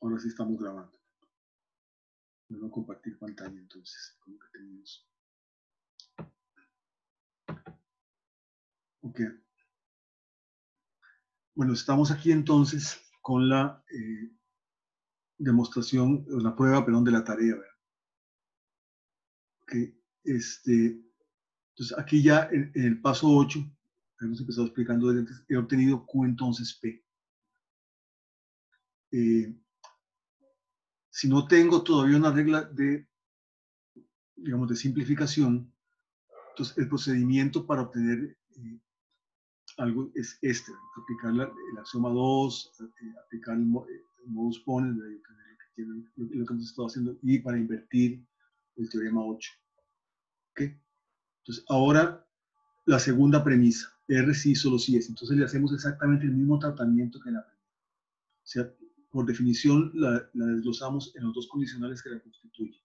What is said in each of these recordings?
Ahora sí estamos grabando. Voy a compartir pantalla entonces, como. Ok. Bueno, estamos aquí entonces con la eh, demostración, la prueba, perdón, de la tarea. ¿verdad? Okay. Este, entonces, aquí ya en, en, el paso 8, hemos empezado explicando desde antes, he obtenido Q entonces P. Eh, si no tengo todavía una regla de, digamos, de simplificación, entonces el procedimiento para obtener eh, algo es este, aplicar la, el axioma 2, eh, aplicar el, el modus ponens, lo que hemos estado haciendo, y para invertir el teorema 8. ¿Okay? Entonces, ahora la segunda premisa, R sí, solo sí es. Entonces le hacemos exactamente el mismo tratamiento que en la primera. O sea, por definición la, la, desglosamos en los dos condicionales que la constituyen.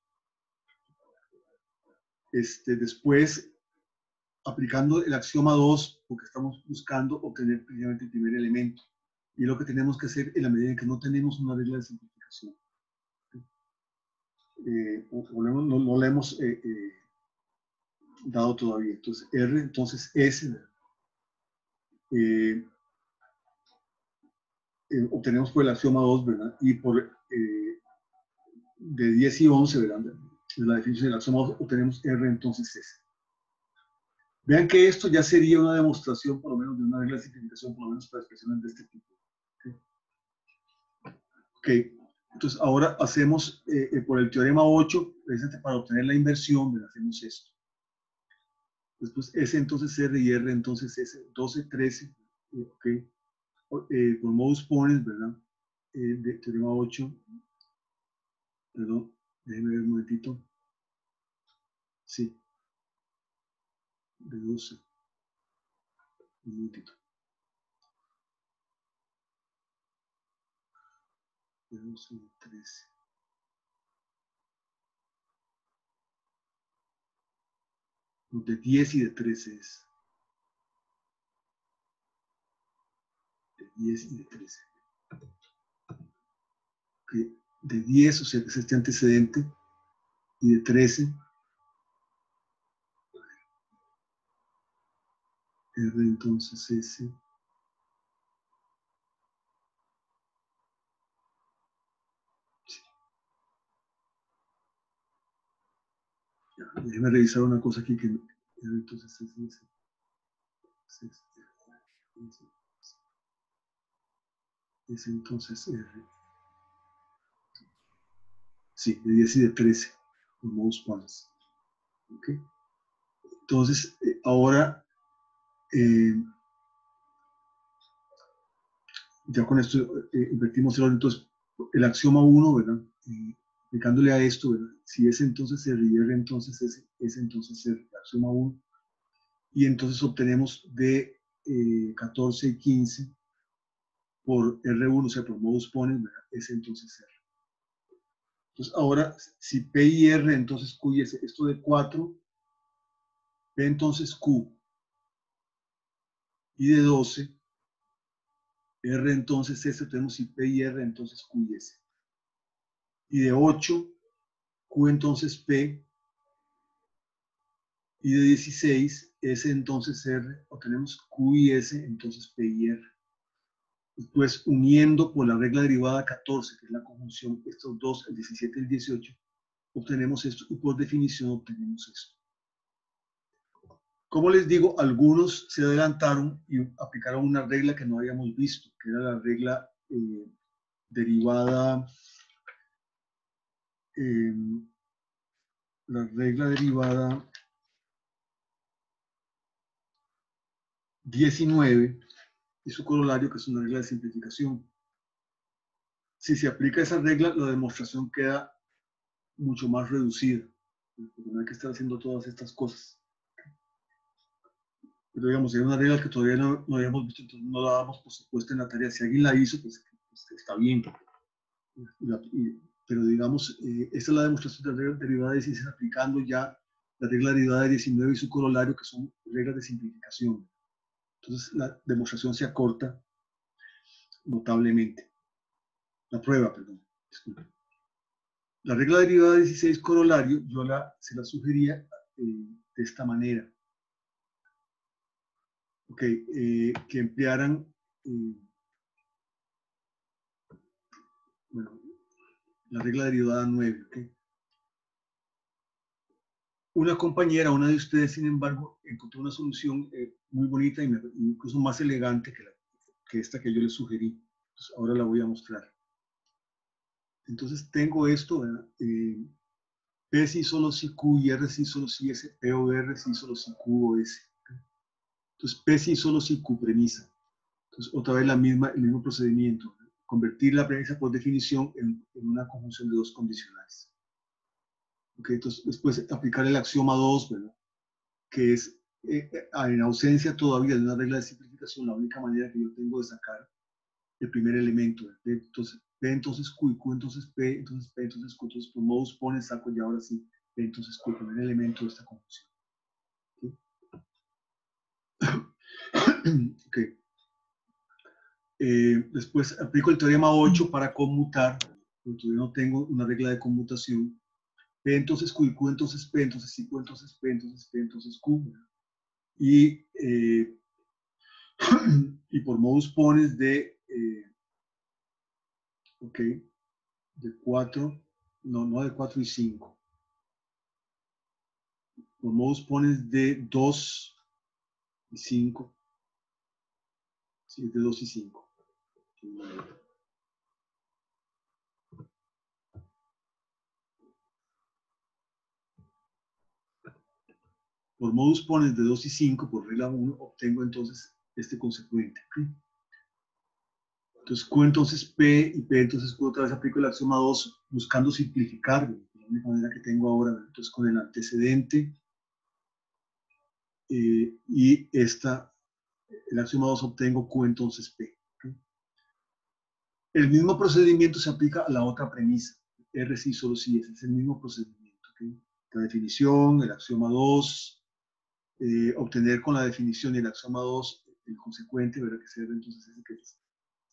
Este, después, aplicando el axioma 2, porque estamos buscando obtener precisamente el primer elemento. Y es lo que tenemos que hacer en la medida en que no tenemos una regla de simplificación. Eh, no, no, le hemos eh, eh, dado todavía. Entonces, R, entonces S. Eh, eh, obtenemos por el axioma 2, ¿verdad? Y por eh, de 10 y 11, ¿verdad? De la definición del axioma 2 obtenemos R, entonces S. Vean que esto ya sería una demostración, por lo menos, de una regla de simplificación, por lo menos para expresiones de este tipo. Ok, entonces ahora hacemos eh, por el teorema 8, para obtener la inversión, ¿verdad? hacemos esto. Después S entonces R y R entonces S, 12, 13, ok eh, por modus ponens, ¿verdad? Eh, de teorema 8. Perdón, déjenme ver un momentito. Sí. De 12. Un momentito. De 12 y 13. De 10 y de 13 es. 10 y de 13. Okay. De 10, o sea que es este antecedente, y de 13, R entonces S. Déjeme revisar una cosa aquí que entonces es es entonces R. Sí, de 10 y de 13, los ponens. ¿Okay? Entonces, eh, ahora, eh, ya con esto eh, invertimos el orden, entonces, el axioma 1, ¿verdad? aplicándole a esto, ¿verdad? Si es entonces R y R entonces es, es entonces R, el axioma 1. Y entonces obtenemos de 14 y 15 por R1, o sea, por modus ponens, es entonces R. Entonces, ahora, si P y R, entonces Q y S, esto de 4, P entonces Q, y de 12, R entonces S, tenemos si P y R, entonces Q y S. Y de 8, Q entonces P, y de 16, S entonces R, obtenemos Q y S, entonces P y R pues uniendo por la regla derivada 14, que es la conjunción, estos dos, el 17 y el 18, obtenemos esto y por definición obtenemos esto. Como les digo, algunos se adelantaron y aplicaron una regla que no habíamos visto, que era la regla eh, derivada, eh, la regla derivada 19, y su corolario, que es una regla de simplificación. Si se aplica esa regla, la demostración queda mucho más reducida, no hay que estar haciendo todas estas cosas. Pero digamos, hay una regla que todavía no, no habíamos visto, entonces no la damos por supuesto en la tarea. Si alguien la hizo, pues, pues está bien. pero digamos, eh, esta es la demostración de la regla derivada de ciencias aplicando ya la regla derivada de 19 y su corolario, que son reglas de simplificación. Entonces la demostración se acorta notablemente. La prueba, perdón. La regla derivada 16 corolario, yo la, se la sugería eh, de esta manera. Ok, eh, que emplearan, eh, la regla derivada 9, ok. Una compañera, una de ustedes, sin embargo, encontró una solución muy bonita y incluso más elegante que, la, que esta que yo les sugerí. ahora la voy a mostrar. Entonces tengo esto, eh, P sí solo si Q y R sí solo si S, P o R sí solo si Q o S. Entonces P sí solo si Q premisa. Entonces otra vez la misma, el mismo procedimiento. Convertir la premisa por definición en, una conjunción de dos condicionales. Okay, entonces después aplicar el axioma 2, ¿verdad? que es eh, eh, en ausencia todavía de una regla de simplificación, la única manera que yo tengo de sacar el primer elemento. Entonces, P entonces Q y Q entonces P, entonces P entonces Q, entonces por modus pone saco y ahora sí P entonces Q, el primer elemento de esta conjunción. ¿Okay? Eh, después aplico el teorema 8 para conmutar, porque no tengo una regla de conmutación. P entonces Q y Q entonces P, entonces sí Q entonces P, entonces. Y, eh, y por modus pones de eh, ok, de 4, no, no de 4 y 5. Los modos pones de 2 y 5. Sí, de 2 y 5. Por modus pones de 2 y 5, por regla 1, obtengo entonces este consecuente. Entonces Q entonces P y P entonces Q otra vez aplico el axioma 2 buscando simplificar de la única manera que tengo ahora. Entonces con el antecedente eh, y esta, el axioma 2 obtengo Q entonces P. El mismo procedimiento se aplica a la otra premisa. R sí, solo sí, es el mismo procedimiento. La definición, el axioma 2, eh, obtener con la definición y el axioma 2 el consecuente, verá que se entonces ese que es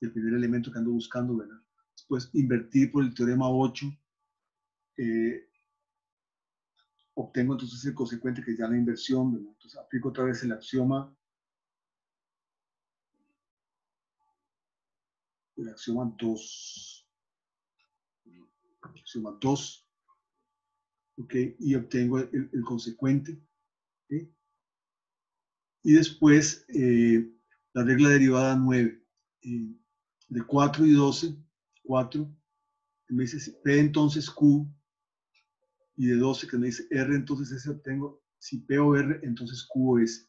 el primer elemento que ando buscando, ¿verdad? Después, invertir por el teorema 8, eh, obtengo entonces el consecuente que es ya la inversión, ¿verdad? Entonces, aplico otra vez el axioma, el axioma 2, axioma 2, ¿ok? Y obtengo el, consecuente. Y después, eh, la regla derivada 9 de 4 y 12, 4, me dice P entonces Q, y de 12 que me dice R entonces S obtengo, si P o R entonces Q o S.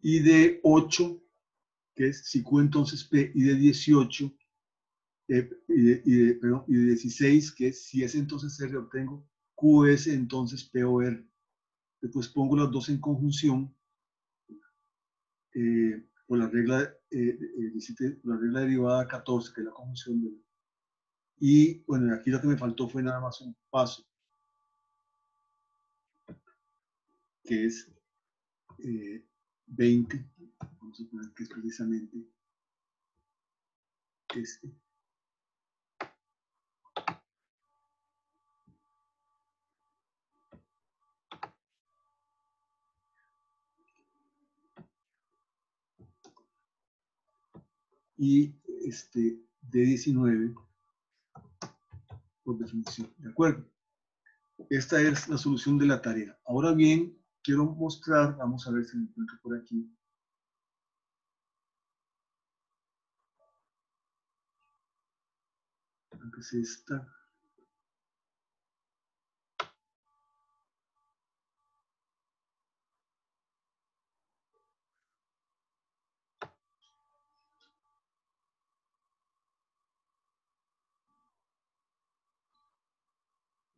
Y de 8, que es si Q entonces P, y de 18, eh, y, de, y, de, perdón, y de 16, que es si S entonces R obtengo QS entonces P o R. Después pongo los dos en conjunción. Eh, por la regla, eh, eh la regla derivada 14, que es la conjunción de... Y bueno, aquí lo que me faltó fue nada más un paso, que es 20, eh, vamos a poner que es precisamente este. Y este, de 19 por definición. ¿De acuerdo? Esta es la solución de la tarea. Ahora bien, quiero mostrar, vamos a ver si me encuentro por aquí. Creo es esta.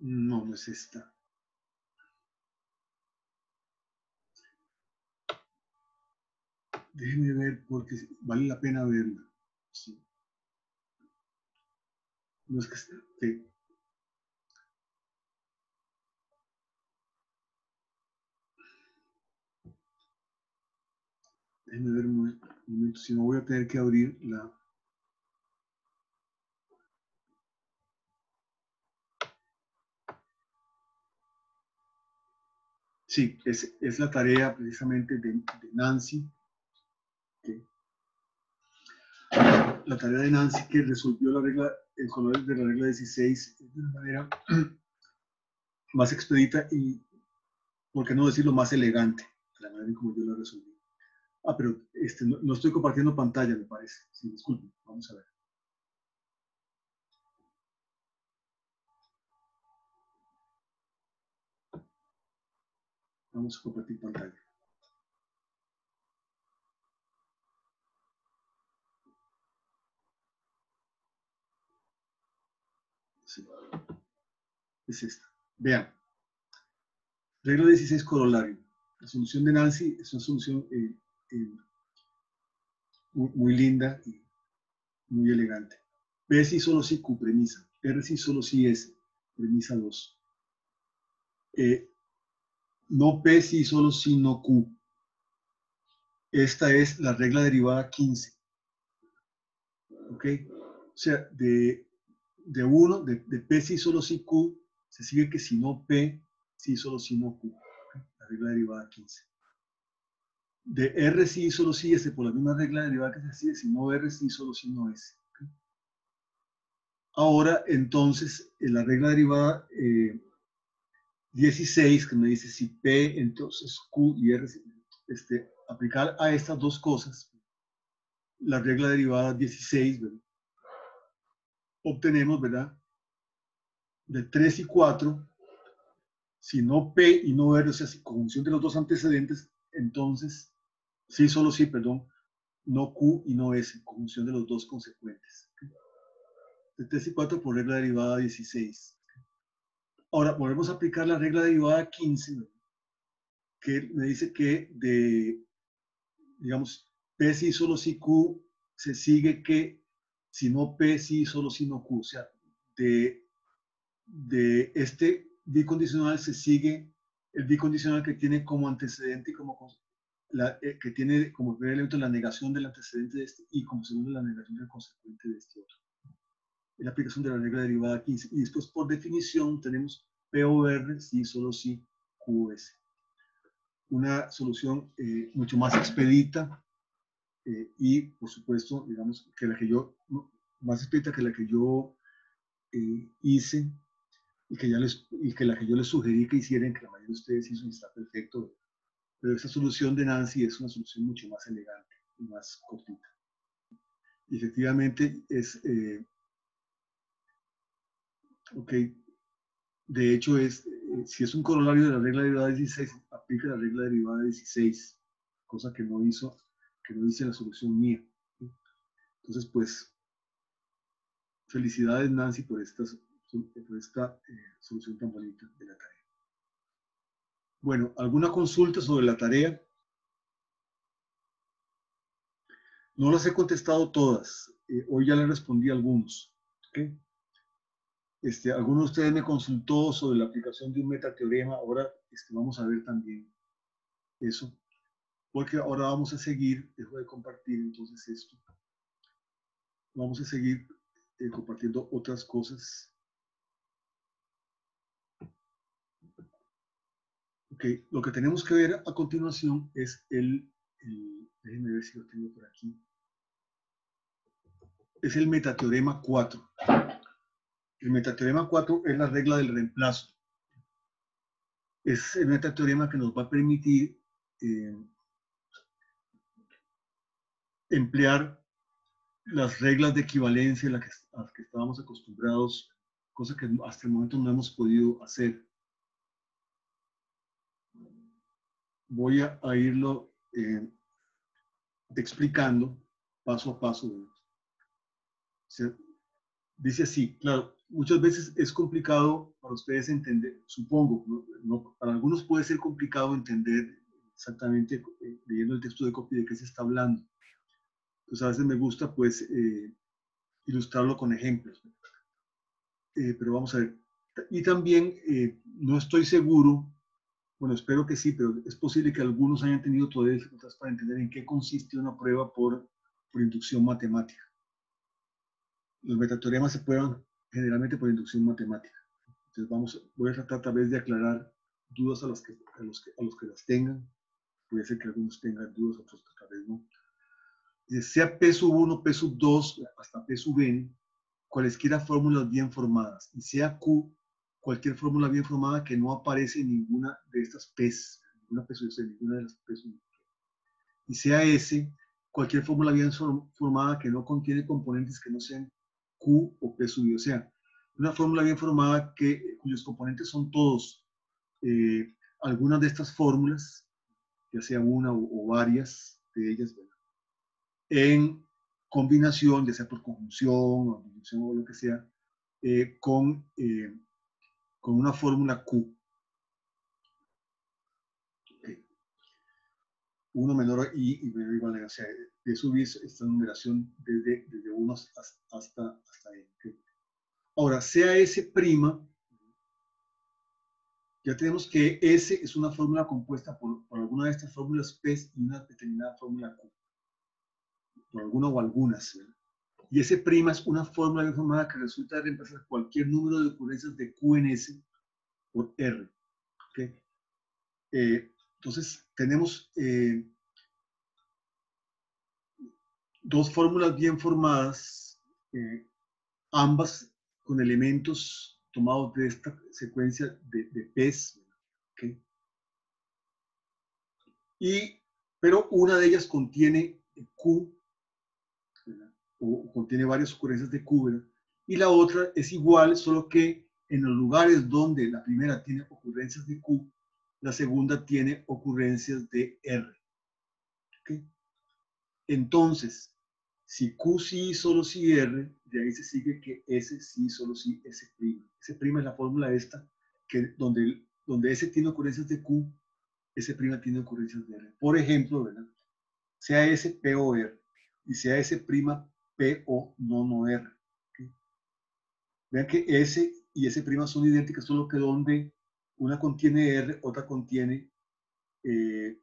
No, no es esta. Déjenme ver porque vale la pena verla. No es que esté. Déjenme ver un momento, si no voy a tener que abrir la Sí, es, es la tarea precisamente de, Nancy. La tarea de Nancy que resolvió la regla, el color de la regla 16 de una manera más expedita y, por qué no decirlo, más elegante, la manera en como yo la resolví. Ah, pero este, no, estoy compartiendo pantalla, me parece. Sí, disculpen, vamos a ver. Vamos a compartir pantalla. Es esta. Vean. Regla 16 corolario. La solución de Nancy es una solución eh, eh, muy, linda y muy elegante. P si solo si Q, premisa. R si solo si S, premisa 2. Eh, no P si solo si no Q. Esta es la regla derivada 15. ¿Ok? O sea, de, de 1, de, de, P si solo si Q, se sigue que si no P, si solo si no Q. La regla derivada 15. De R si solo si S por la misma regla derivada que se sigue, si no R si solo si no S. Ahora, entonces, en la regla derivada eh, 16, que me dice si P, entonces Q y R, este, aplicar a estas dos cosas, la regla derivada 16, obtenemos, ¿verdad? De 3 y 4, si no P y no R, o sea, si conjunción de los dos antecedentes, entonces, sí, solo sí, perdón, no Q y no S, conjunción de los dos consecuentes. De 3 y 4 por regla derivada 16. Ahora, volvemos a aplicar la regla derivada 15, que me dice que de, digamos, P si solo si Q, se sigue que si no P si solo si no Q. O sea, de, de este bicondicional se sigue el bicondicional que tiene como antecedente y como la, eh, que tiene como primer elemento la negación del antecedente de este y como segundo la negación del consecuente de este otro la aplicación de la regla derivada 15. Y después, por definición, tenemos POR si solo si QS. Una solución eh, mucho más expedita eh, y, por supuesto, digamos, que la que yo, más expedita que la que yo eh, hice y que, ya les, y que la que yo les sugerí que hicieran, que la mayoría de ustedes hizo y está perfecto. Pero esa solución de Nancy es una solución mucho más elegante y más cortita. Y efectivamente es Ok. De hecho, es, eh, si es un corolario de la regla derivada 16, aplica la regla derivada 16, cosa que no hizo, que no hice la solución mía. Entonces, pues, felicidades Nancy por esta, eh, solución tan bonita de la tarea. Bueno, ¿alguna consulta sobre la tarea? No las he contestado todas. Eh, hoy ya le respondí a algunos. Este, alguno de ustedes me consultó sobre la aplicación de un metateorema. Ahora este, vamos a ver también eso. Porque ahora vamos a seguir, dejo de compartir entonces esto. Vamos a seguir eh, compartiendo otras cosas. Ok, lo que tenemos que ver a continuación es el, el déjenme ver si lo tengo por aquí. Es el metateorema 4. El metateorema 4 es la regla del reemplazo. Es el metateorema que nos va a permitir eh, emplear las reglas de equivalencia a las, que, estábamos acostumbrados, cosa que hasta el momento no hemos podido hacer. Voy a, irlo eh, explicando paso a paso. dice así, claro, muchas veces es complicado para ustedes entender, supongo, para algunos puede ser complicado entender exactamente eh, leyendo el texto de copia de qué se está hablando. Entonces a veces me gusta pues eh, ilustrarlo con ejemplos. Eh, pero vamos a ver. Y también no estoy seguro, bueno, espero que sí, pero es posible que algunos hayan tenido todavía dificultades para entender en qué consiste una prueba por, por inducción matemática. Los metateoremas se pueden generalmente por inducción matemática. Entonces vamos, voy a tratar tal vez de aclarar dudas a, las que, a, los que, a los que las tengan. Puede ser que algunos tengan dudas, otros tal vez no. Sea P sub 1, P sub 2, hasta P sub n, cualesquiera fórmulas bien formadas. Y sea Q, cualquier fórmula bien formada que no aparece en ninguna de estas P's, ninguna P sub ninguna de las P sub Y sea S, cualquier fórmula bien formada que no contiene componentes que no sean Q o P sub i. O sea, una fórmula bien formada que, cuyos componentes son todos eh, algunas de estas fórmulas, ya sea una o, varias de ellas, en combinación, ya sea por conjunción o o lo que sea, eh, con, eh, con una fórmula Q. 1 menor i menor igual a, o sea, de subir esta numeración desde, desde 1 hasta, hasta, hasta n. Ahora, sea S', ya tenemos que S es una fórmula compuesta por, por alguna de estas fórmulas P y una determinada fórmula Q. Por alguna o algunas. Y S' es una fórmula de formada que resulta de reemplazar cualquier número de ocurrencias de Q en S por R. ¿okay? Eh, entonces, tenemos eh, dos fórmulas bien formadas, eh, ambas con elementos tomados de esta secuencia de, de PES. Y, pero una de ellas contiene Q, o contiene varias ocurrencias de Q, y la otra es igual, solo que en los lugares donde la primera tiene ocurrencias de Q, la segunda tiene ocurrencias de R. Entonces, si Q sí, solo sí R, de ahí se sigue que S sí, solo sí S'. S' es la fórmula esta, que donde, donde S tiene ocurrencias de Q, S' tiene ocurrencias de R. Por ejemplo, ¿verdad? Sea S P o R y sea S' P o no no R. Vean que S y S' son idénticas, solo que donde una contiene R, otra contiene, eh,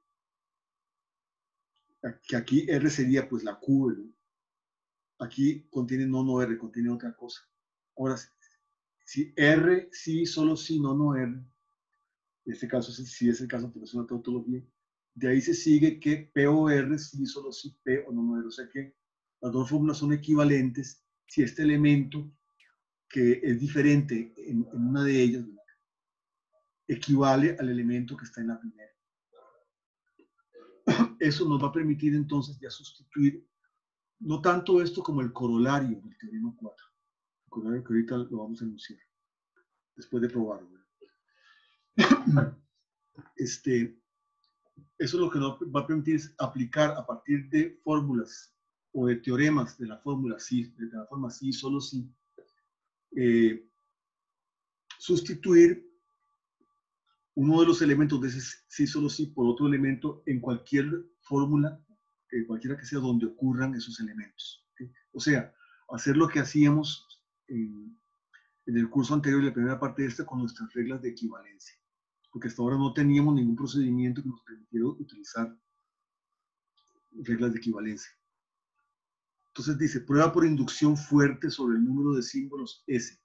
que aquí R sería pues la Q, aquí contiene no, no R, contiene otra cosa. Ahora, si R sí, solo sí, no, no R, en este caso sí es el caso de la tautología, de ahí se sigue que P o R sí, solo sí, P o no, no R, o sea que las dos fórmulas son equivalentes si este elemento que es diferente en, en una de ellas, equivale al elemento que está en la primera. Eso nos va a permitir entonces ya sustituir no tanto esto como el corolario del teorema 4. El corolario que ahorita lo vamos a enunciar, después de probarlo. Este, eso lo que nos va a permitir es aplicar a partir de fórmulas o de teoremas de la fórmula sí, de la forma sí, solo sí, eh, sustituir uno de los elementos de ese sí solo sí por otro elemento en cualquier fórmula, eh, cualquiera que sea donde ocurran esos elementos. O sea, hacer lo que hacíamos en, el curso anterior y la primera parte de esta con nuestras reglas de equivalencia. Porque hasta ahora no teníamos ningún procedimiento que nos permitiera utilizar reglas de equivalencia. Entonces dice, prueba por inducción fuerte sobre el número de símbolos S,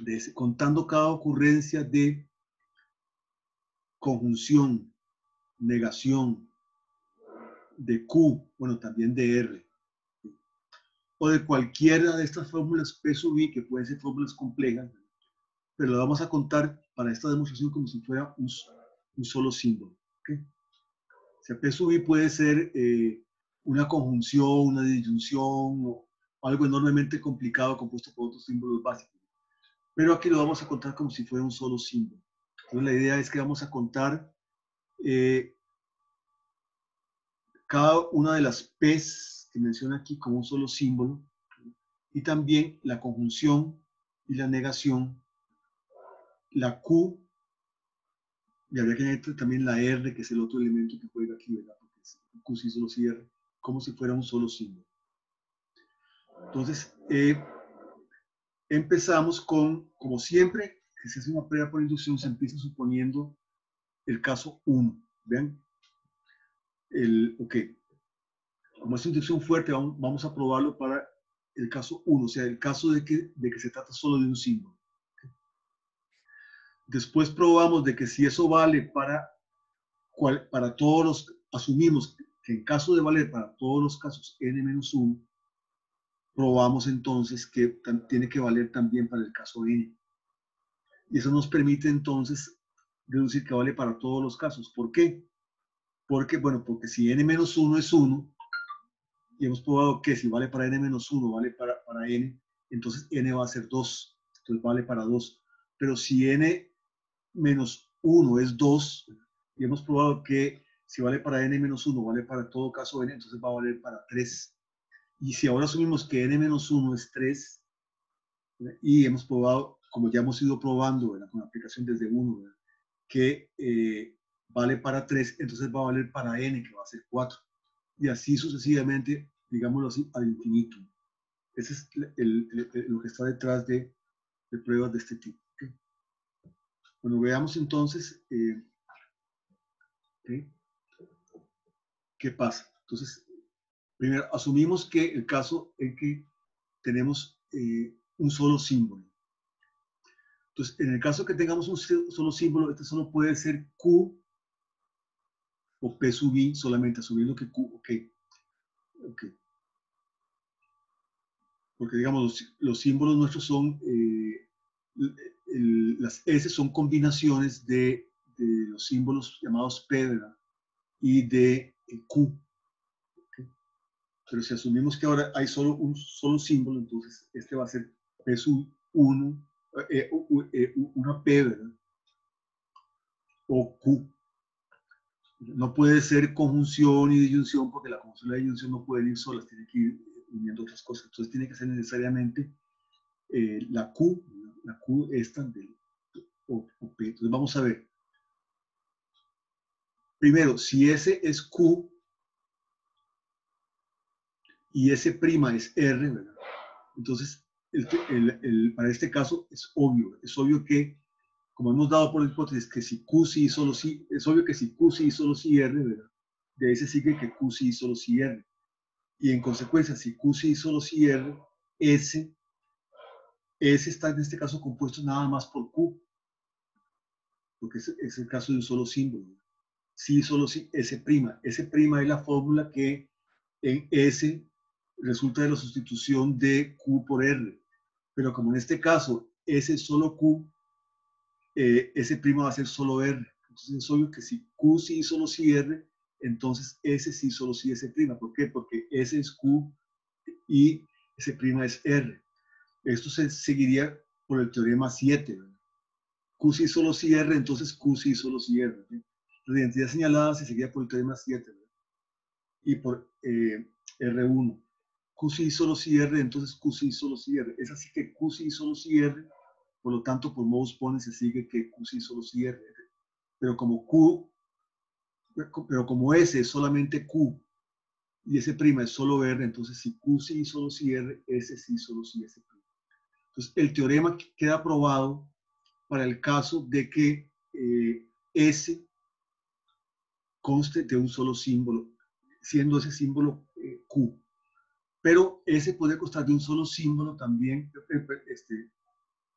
de S contando cada ocurrencia de conjunción, negación, de Q, bueno, también de R, o de cualquiera de estas fórmulas P sub I, que pueden ser fórmulas complejas, pero lo vamos a contar para esta demostración como si fuera un, solo símbolo. O sea, P sub I puede ser eh, una conjunción, una disyunción, o algo enormemente complicado compuesto por otros símbolos básicos. Pero aquí lo vamos a contar como si fuera un solo símbolo. La idea es que vamos a contar eh, cada una de las P's que menciona aquí como un solo símbolo y también la conjunción y la negación, la Q, y habría que añadir también la R, que es el otro elemento que juega aquí, ¿verdad? Q sí solo cierra, como si fuera un solo símbolo. Entonces, eh, empezamos con, como siempre, que se hace una prueba por inducción, se empieza suponiendo el caso 1. ¿Ven? El, ok. Como es inducción fuerte, vamos, a probarlo para el caso 1, o sea, el caso de que, de que se trata solo de un símbolo. Después probamos de que si eso vale para, para todos los, asumimos que en caso de valer para todos los casos n-1, probamos entonces que tiene que valer también para el caso n. Y eso nos permite entonces deducir que vale para todos los casos. ¿Por qué? Porque, bueno, porque si n-1 es 1, y hemos probado que si vale para n-1, vale para, para n, entonces n va a ser 2, entonces vale para 2. Pero si n menos 1 es 2, y hemos probado que si vale para n menos 1, vale para todo caso n, entonces va a valer para 3. Y si ahora asumimos que n menos 1 es 3, y hemos probado, como ya hemos ido probando con la aplicación desde 1, que eh, vale para 3, entonces va a valer para n, que va a ser 4. Y así sucesivamente, digámoslo así, al infinito. Ese es lo que está detrás de, pruebas de este tipo. Bueno, veamos entonces eh, qué pasa. Entonces, primero, asumimos que el caso en que tenemos eh, un solo símbolo. Entonces, en el caso que tengamos un solo símbolo, este solo puede ser Q o P sub I, solamente asumiendo que Q, ok. Porque, digamos, los, símbolos nuestros son, eh, las S son combinaciones de, los símbolos llamados P, Y de eh, Q. Pero si asumimos que ahora hay solo un solo símbolo, entonces este va a ser P sub 1, eh, una P. O Q. No puede ser conjunción y disyunción porque la conjunción y la disyunción no pueden ir solas, tienen que ir uniendo otras cosas. Entonces tiene que ser necesariamente eh, la Q, la Q esta del o, P. Entonces vamos a ver. Primero, si S es Q y S' es R, ¿verdad? Entonces, para este caso es obvio, es obvio que como hemos dado por hipótesis que si Q sí solo sí, es obvio que si Q sí solo sí R, ¿verdad? De ahí se sigue que Q sí solo sí R. Y en consecuencia, si Q sí solo sí R, S, S está en este caso compuesto nada más por Q. Porque es, el caso de un solo símbolo. Sí solo sí, S'. S' es la fórmula que en S resulta de la sustitución de Q por R. Pero como en este caso S es solo Q, eh, S' va a ser solo R. Entonces es obvio que si Q sí solo sí R, entonces S sí solo sí S'. ¿Por qué? Porque S es Q y S' es R. Esto se seguiría por el teorema 7. Q sí solo sí R, entonces Q sí solo sí R. La identidad señalada se seguiría por el teorema 7 y por eh, R1. Q sí solo sí R, entonces Q sí solo sí R. Es así que Q sí solo sí R por lo tanto, por modus pone se sigue que Q sí solo sí R. Pero como Q, pero como S es solamente Q y S' es solo R, entonces si Q sí solo sí R, S sí solo sí S'. Entonces, el teorema queda aprobado para el caso de que eh, S conste de un solo símbolo, siendo ese símbolo eh, Q. Pero S puede constar de un solo símbolo también, eh, este,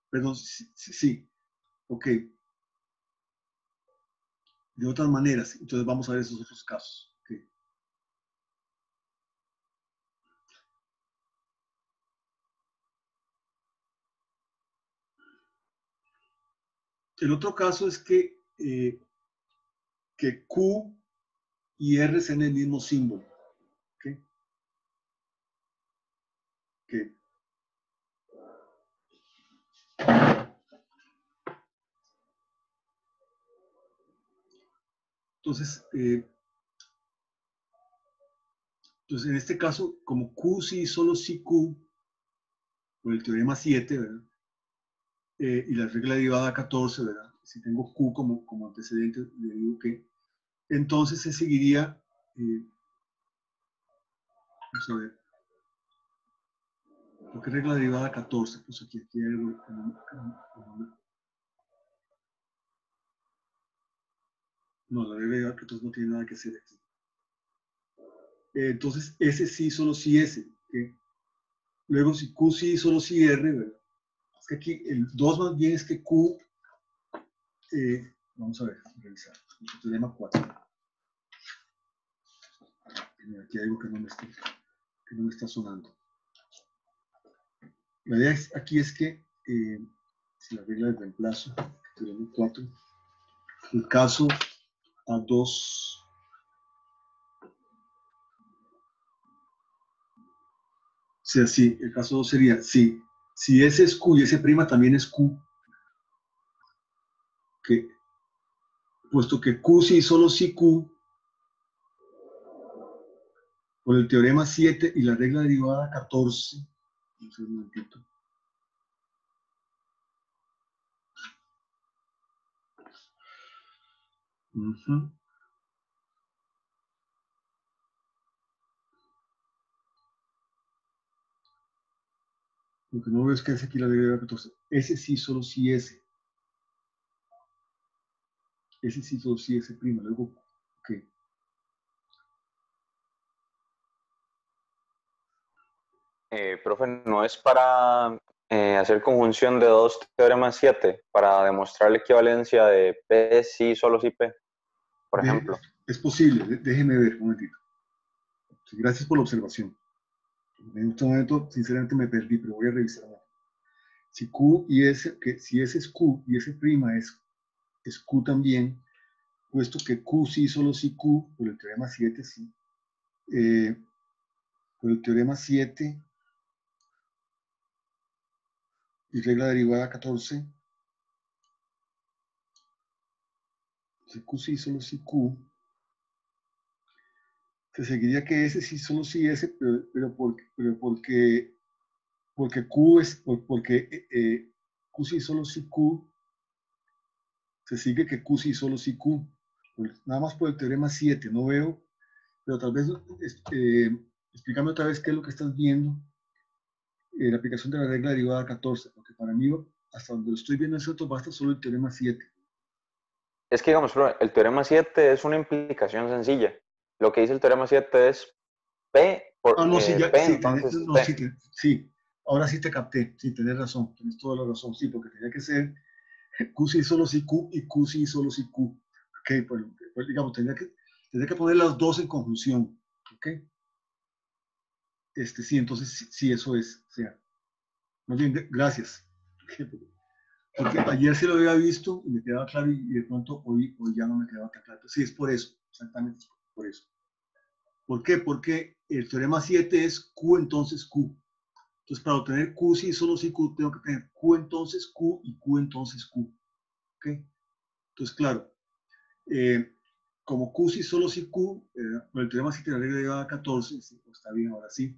Perdón, sí, sí, ok. De otras maneras, entonces vamos a ver esos otros casos. El otro caso es que, eh, que Q y R sean el mismo símbolo. ¿okay? Que Entonces, eh, entonces, en este caso, como Q sí, solo sí Q, por el teorema 7, ¿verdad? Eh, y la regla derivada 14, ¿verdad? Si tengo Q como, como antecedente, le digo que, entonces se seguiría, eh, vamos a ver, porque regla derivada 14, pues aquí, aquí hay algo, No, la regla que entonces no tiene nada que hacer aquí. Eh, entonces, S sí, solo sí S. Luego, si Q sí, solo sí R, ¿verdad? Es que aquí el 2 más bien es que Q eh, vamos a ver, revisar, teorema 4. Aquí hay algo que no me está, que no me está sonando. La idea aquí es que, eh, si la regla de reemplazo, teorema 4, el caso A2 O sea, sí, el caso 2 sería, si ese es Q y ese prima también es Q, que, puesto que Q sí solo sí Q, por el teorema 7 y la regla derivada 14, un momentito. Uh Lo que no veo es que es aquí la regla 14. Ese sí, solo sí ese. Ese sí, solo sí ese prima. Luego, ok. Eh, profe, ¿no es para eh, hacer conjunción de dos teoremas 7 para demostrar la equivalencia de P sí, solo sí P, por ejemplo? Es posible, déjeme ver un momentito. Gracias por la observación. En este momento, sinceramente, me perdí, pero voy a revisar. Si Q y S, que si S es Q y S' es, es Q también, puesto que Q sí, solo sí Q, por el teorema 7 sí, eh, por el teorema 7 regla derivada 14, si Q sí, solo sí Q, se seguiría que ese sí, solo sí ese, pero, pero, porque, porque, Q es, porque eh, eh, Q sí, solo sí Q, se sigue que Q sí, solo sí Q. Nada más por el teorema 7, no veo, pero tal vez eh, explícame otra vez qué es lo que estás viendo, eh, la aplicación de la regla derivada 14, porque para mí, hasta donde lo estoy viendo en cierto, basta solo el teorema 7. Es que, digamos, el teorema 7 es una implicación sencilla lo que dice el teorema 7 es P por ah, no, sí, eh, P, sí, sí, sí, ahora sí te capté, sí, tenés razón, tienes toda la razón, sí, porque tenía que ser Q sí solo si Q y Q sí solo si Q. Ok, pues, pues digamos, tenía que, tenía que poner las dos en conjunción, ok. Este, sí, entonces sí, eso es, sea, bien, gracias. Porque ayer sí lo había visto y me quedaba claro y, de pronto hoy, hoy ya no me quedaba tan claro. Sí, es por eso, exactamente por eso. ¿Por qué? Porque el teorema 7 es Q entonces Q. Entonces, para obtener Q sí solo sí Q, tengo que tener Q entonces Q y Q entonces Q. ¿Ok? Entonces, claro, eh, como Q sí solo sí Q, eh, el teorema 7 la regla a 14, pues está bien, ahora sí.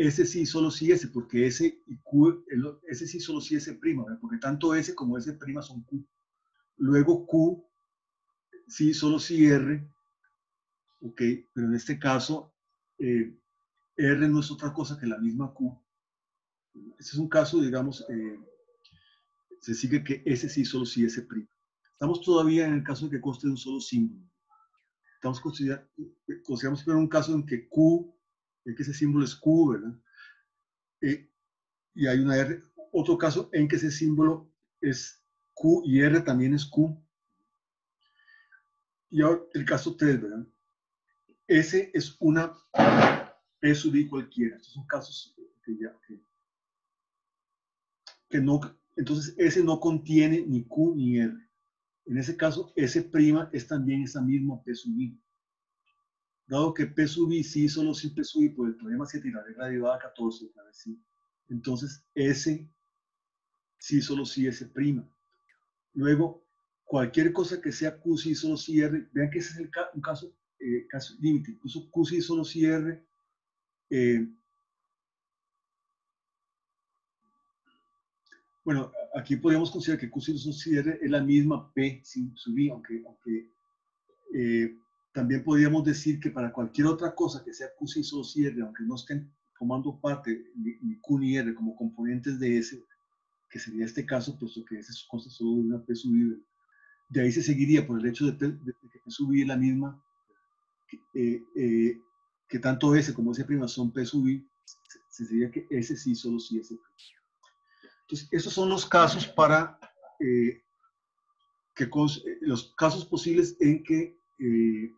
Ese sí solo sí ese, porque ese y Q, ese sí solo sí ese prima, porque tanto ese como ese prima son Q. Luego Q, sí solo sí R, ¿ok? Pero en este caso, eh, R no es otra cosa que la misma Q. Este es un caso, digamos, eh, se sigue que S sí, solo sí, S'. Estamos todavía en el caso de que conste de un solo símbolo. Estamos considerando, consideramos que un caso en que Q, en que ese símbolo es Q, ¿verdad? Eh, y hay una R. Otro caso en que ese símbolo es Q y R también es Q. Y ahora el caso 3, ¿verdad? Ese es una P sub I cualquiera. Estos son casos que ya, que, no, entonces ese no contiene ni Q ni R. En ese caso, S' es también esa misma P sub I. Dado que P sub I sí solo sí P sub I por el problema 7 y la regla derivada 14, sí. entonces S sí solo sí S'. Luego, cualquier cosa que sea Q sí solo sí R, vean que ese es el un caso eh, caso límite, incluso Q sí solo cierre. Eh, bueno, aquí podríamos considerar que Q solo cierre es la misma P sin aunque, aunque eh, también podríamos decir que para cualquier otra cosa que sea Q sí solo cierre, aunque no estén tomando parte ni, Q ni R como componentes de S, que sería este caso, puesto que ese consta solo de una P subida, de ahí se seguiría por el hecho de, que P subir es la misma eh, eh, que tanto S como S' son P sub I, se, diría que S sí, solo si S'. Entonces, esos son los casos para, eh, que eh, los casos posibles en que, eh,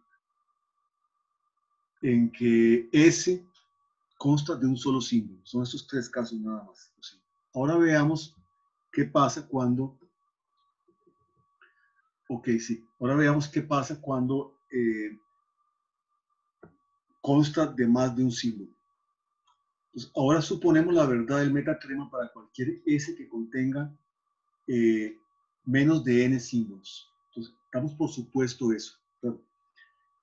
en que S consta de un solo símbolo. Son estos tres casos nada más. Ahora veamos qué pasa cuando... Ok, sí. Ahora veamos qué pasa cuando eh, consta de más de un símbolo. ahora suponemos la verdad del metatrema para cualquier S que contenga eh, menos de n símbolos. Entonces, damos por supuesto eso.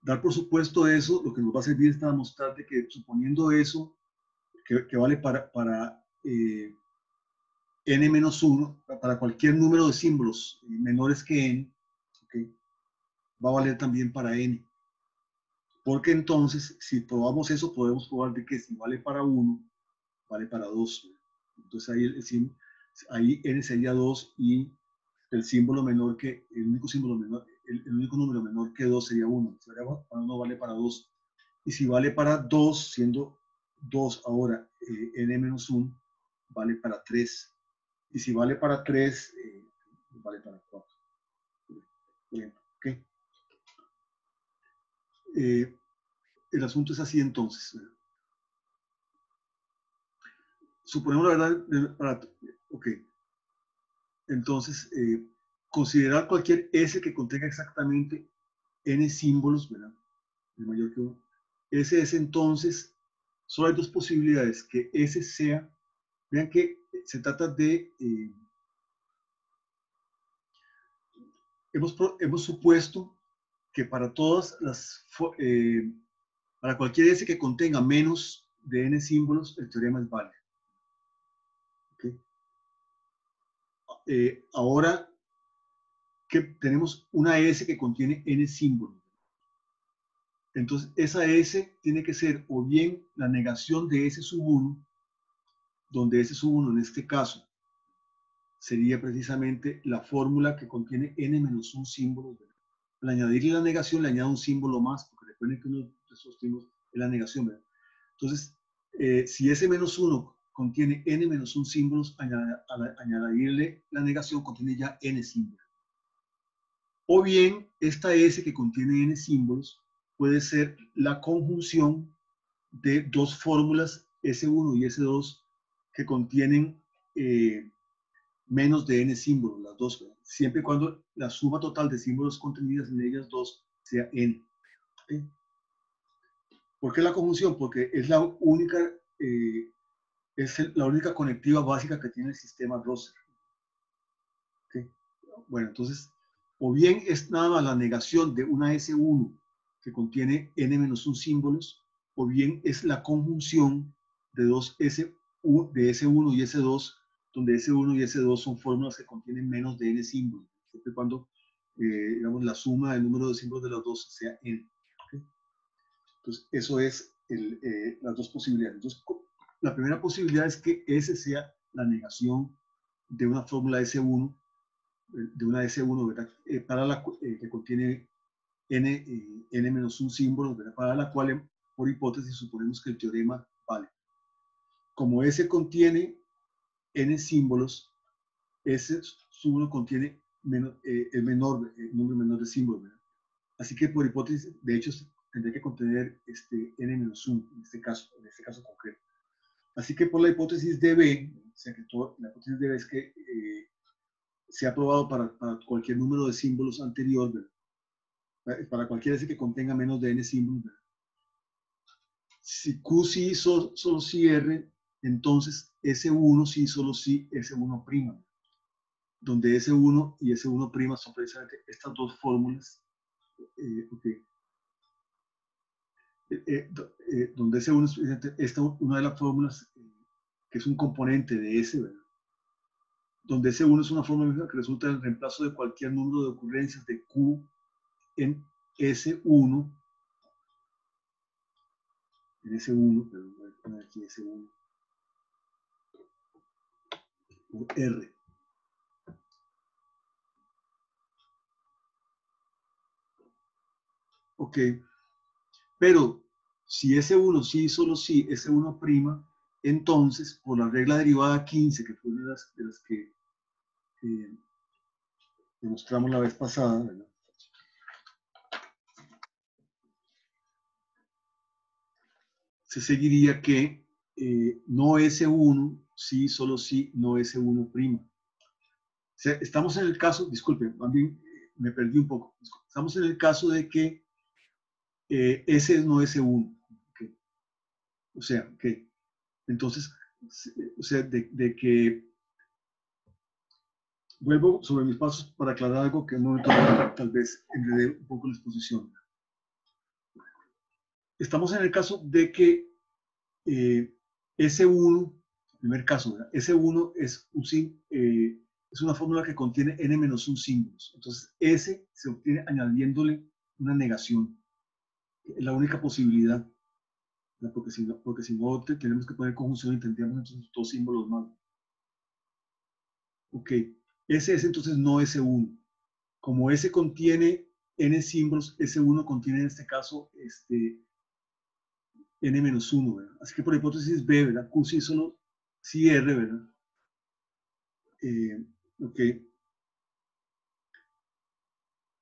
Dar por supuesto eso, lo que nos va a servir es demostrarte que suponiendo eso, que, vale para, para eh, n-1, para cualquier número de símbolos menores que n, va a valer también para n. Porque entonces, si probamos eso, podemos probar de que si vale para 1, vale para 2. Entonces ahí n sería 2 y el símbolo menor que, el único símbolo menor, el, único número menor que 2 sería 1. Si vale para 1 vale para 2. Y si vale para 2, siendo 2 ahora eh, n menos 1, vale para 3. Y si vale para 3, eh, vale para 4. Bien, ¿ok? Eh, el asunto es así entonces. Suponemos la verdad, para, ok. Entonces, eh, considerar cualquier S que contenga exactamente n símbolos, ¿verdad? El mayor que uno. Ese es entonces, solo hay dos posibilidades, que S sea, vean que se trata de, eh, hemos, hemos supuesto que para todas las, eh, para cualquier S que contenga menos de n símbolos, el teorema es válido. Eh, ahora que tenemos una S que contiene n símbolos. Entonces, esa S tiene que ser o bien la negación de S sub 1, donde S sub 1 en este caso sería precisamente la fórmula que contiene n menos un símbolo. Al añadirle la negación, le añado un símbolo más, porque recuerden que uno de estos símbolos es la negación. Entonces, eh, si S menos 1 contiene n menos un símbolos, al añadirle la negación contiene ya n símbolos. O bien, esta S que contiene n símbolos puede ser la conjunción de dos fórmulas S1 y S2 que contienen eh, menos de n símbolos, las dos, siempre y cuando la suma total de símbolos contenidas en ellas dos sea n. ¿Por qué la conjunción? Porque es la única eh, es la única conectiva básica que tiene el sistema Rosser. Bueno, entonces, o bien es nada más la negación de una S1 que contiene n-1 símbolos, o bien es la conjunción de dos S, de S1 y S2, donde S1 y S2 son fórmulas que contienen menos de n símbolos, siempre cuando eh, digamos, la suma del número de símbolos de los dos sea n. Entonces, eso es el, eh, las dos posibilidades. Entonces, la primera posibilidad es que S sea la negación de una fórmula S1, de una S1, ¿verdad? Eh, para la eh, que contiene n, eh, n menos un símbolo, ¿verdad? Para la cual, por hipótesis, suponemos que el teorema vale. Como S contiene n símbolos, S sub 1 contiene menos, el menor, el número menor de símbolos, ¿verdad? Así que por hipótesis, de hecho, tendría que contener este n menos 1 en este caso, en este caso concreto. Así que por la hipótesis de B, la hipótesis de B es que eh, se ha probado para, cualquier número de símbolos anterior, para cualquier S que contenga menos de n símbolos. Si Q sí solo, solo sí R, entonces S1 sí solo sí S1', donde S1 y S1' son precisamente estas dos fórmulas. Eh, eh, eh, eh, donde ese uno es una de las fórmulas que es un componente de ese, ¿verdad? Donde ese 1 es una fórmula que resulta del reemplazo de cualquier número de ocurrencias de Q en S1, en S1, pero voy a poner aquí S1, por R. Ok. Pero si S1 sí, solo sí, S1', entonces, por la regla derivada 15, que fue una de las, que, eh, demostramos la vez pasada, se seguiría que eh, no S1, sí, solo sí, no S1 prima. estamos en el caso, disculpe, también me perdí un poco. Estamos en el caso de que eh, S no es S1. O sea, que entonces, o sea, de, que vuelvo sobre mis pasos para aclarar algo que un momento tal vez enredé un poco la exposición. Estamos en el caso de que eh, S1, primer caso, S1 es, un, eh, es una fórmula que contiene n-1 símbolos. Entonces, S se obtiene añadiéndole una negación. Es la única posibilidad. Porque si no, porque si no tenemos que poner conjunción y tendríamos entonces dos símbolos más. Ok, ese es entonces no S1. Como S contiene n símbolos, S1 contiene en este caso este, n-1, ¿verdad? Así que por hipótesis B, ¿verdad? Q sí solo sí R, ¿verdad? Eh, ok.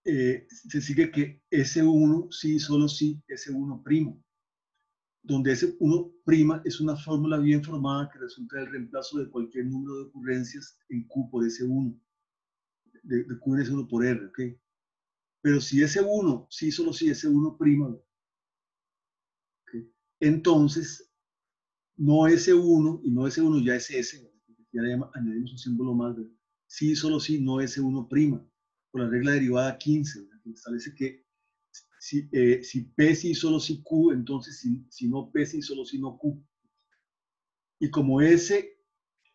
Eh, se sigue que S1 sí solo sí S1 primo donde ese 1' es una fórmula bien formada que resulta del reemplazo de cualquier número de ocurrencias en Q por ese 1, de, Q en ese 1 por R, ¿ok? Pero si ese 1, sí, solo si ese 1', entonces no ese 1 y no ese 1 ya es S, ya le añadimos un símbolo más, sí, solo si no ese 1', por la regla derivada 15, que establece que si, eh, si P sí solo si Q, entonces si, si no P sí solo si no Q. Y como S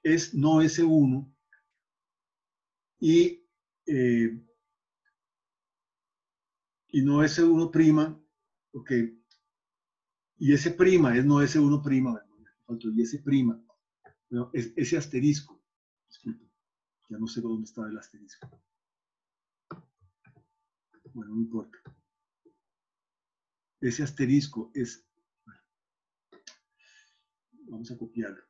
es no S1 y, eh, y no S1 prima, ok, y ese prima es no S1 prima, y ese prima, es, ese asterisco, disculpe, ya no sé dónde estaba el asterisco. Bueno, no importa ese asterisco es, vamos a copiarlo.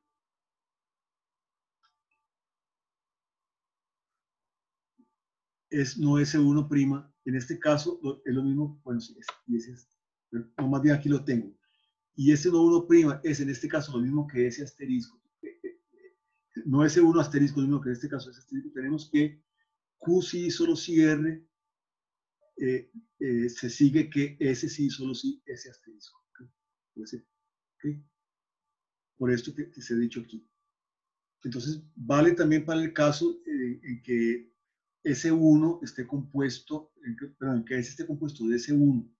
Es no S1 prima, en este caso es lo mismo, bueno, sí, es, ese es, no más bien aquí lo tengo. Y ese no 1 prima es en este caso lo mismo que ese asterisco. No S1 asterisco, lo mismo que en este caso ese asterisco. Tenemos que Q sí solo R eh, eh, se sigue que ese sí, solo sí, ese asterisco. Por esto que, se ha dicho aquí. Entonces, vale también para el caso eh, en que ese 1 esté compuesto, en que, perdón, que ese esté compuesto de ese 1,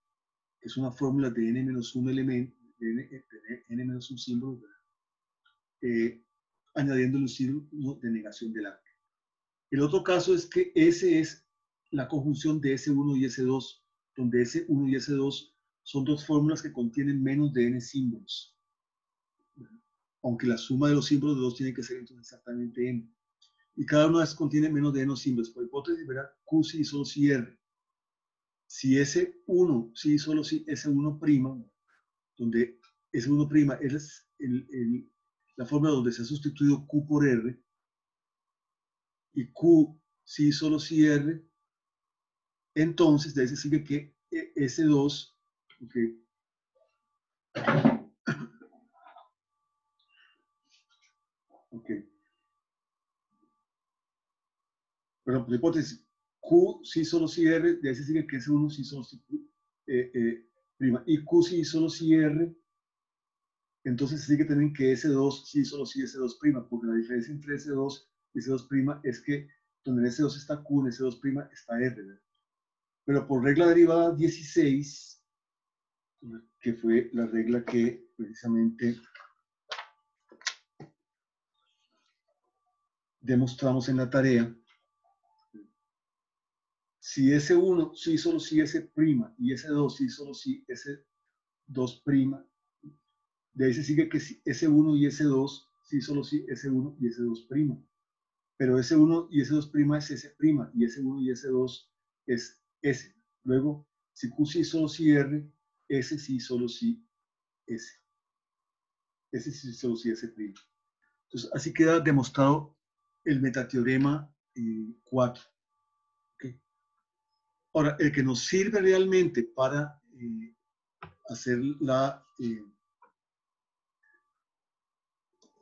que es una fórmula de n-1 elemento, de n-1 símbolo, añadiéndole un símbolo de negación del arte. El otro caso es que ese es la conjunción de S1 y S2, donde S1 y S2 son dos fórmulas que contienen menos de n símbolos. Aunque la suma de los símbolos de dos tiene que ser entonces exactamente n. Y cada una de esas contiene menos de n símbolos. Por hipótesis, verá Q sí solo si R. Si S1 sí solo si S1', donde S1' es la fórmula donde se ha sustituido Q por R, y Q sí solo si R, entonces, de ese sigue que S2, ok, ok, pero por hipótesis, Q sí solo si R, de ese sigue que S1 sí solo si eh, eh, prima, y Q sí solo si R, entonces sigue también que S2 sí solo si S2 prima, porque la diferencia entre S2 y S2 prima es que donde en S2 está Q, en S2 prima está R, ¿verdad? Pero por regla derivada 16, que fue la regla que precisamente demostramos en la tarea, si S1 sí solo si S y S2 sí solo si S2 prima, de ahí se sigue que S1 y S2 sí solo si S1 y S2 prima. Pero S1 y S2 prima es S y S1 y S2 es S. Luego, si Q sí solo si R, S sí solo si S. S sí solo si S'. Entonces, así queda demostrado el metateorema 4. Eh, Ahora, el que nos sirve realmente para eh, hacer la, eh,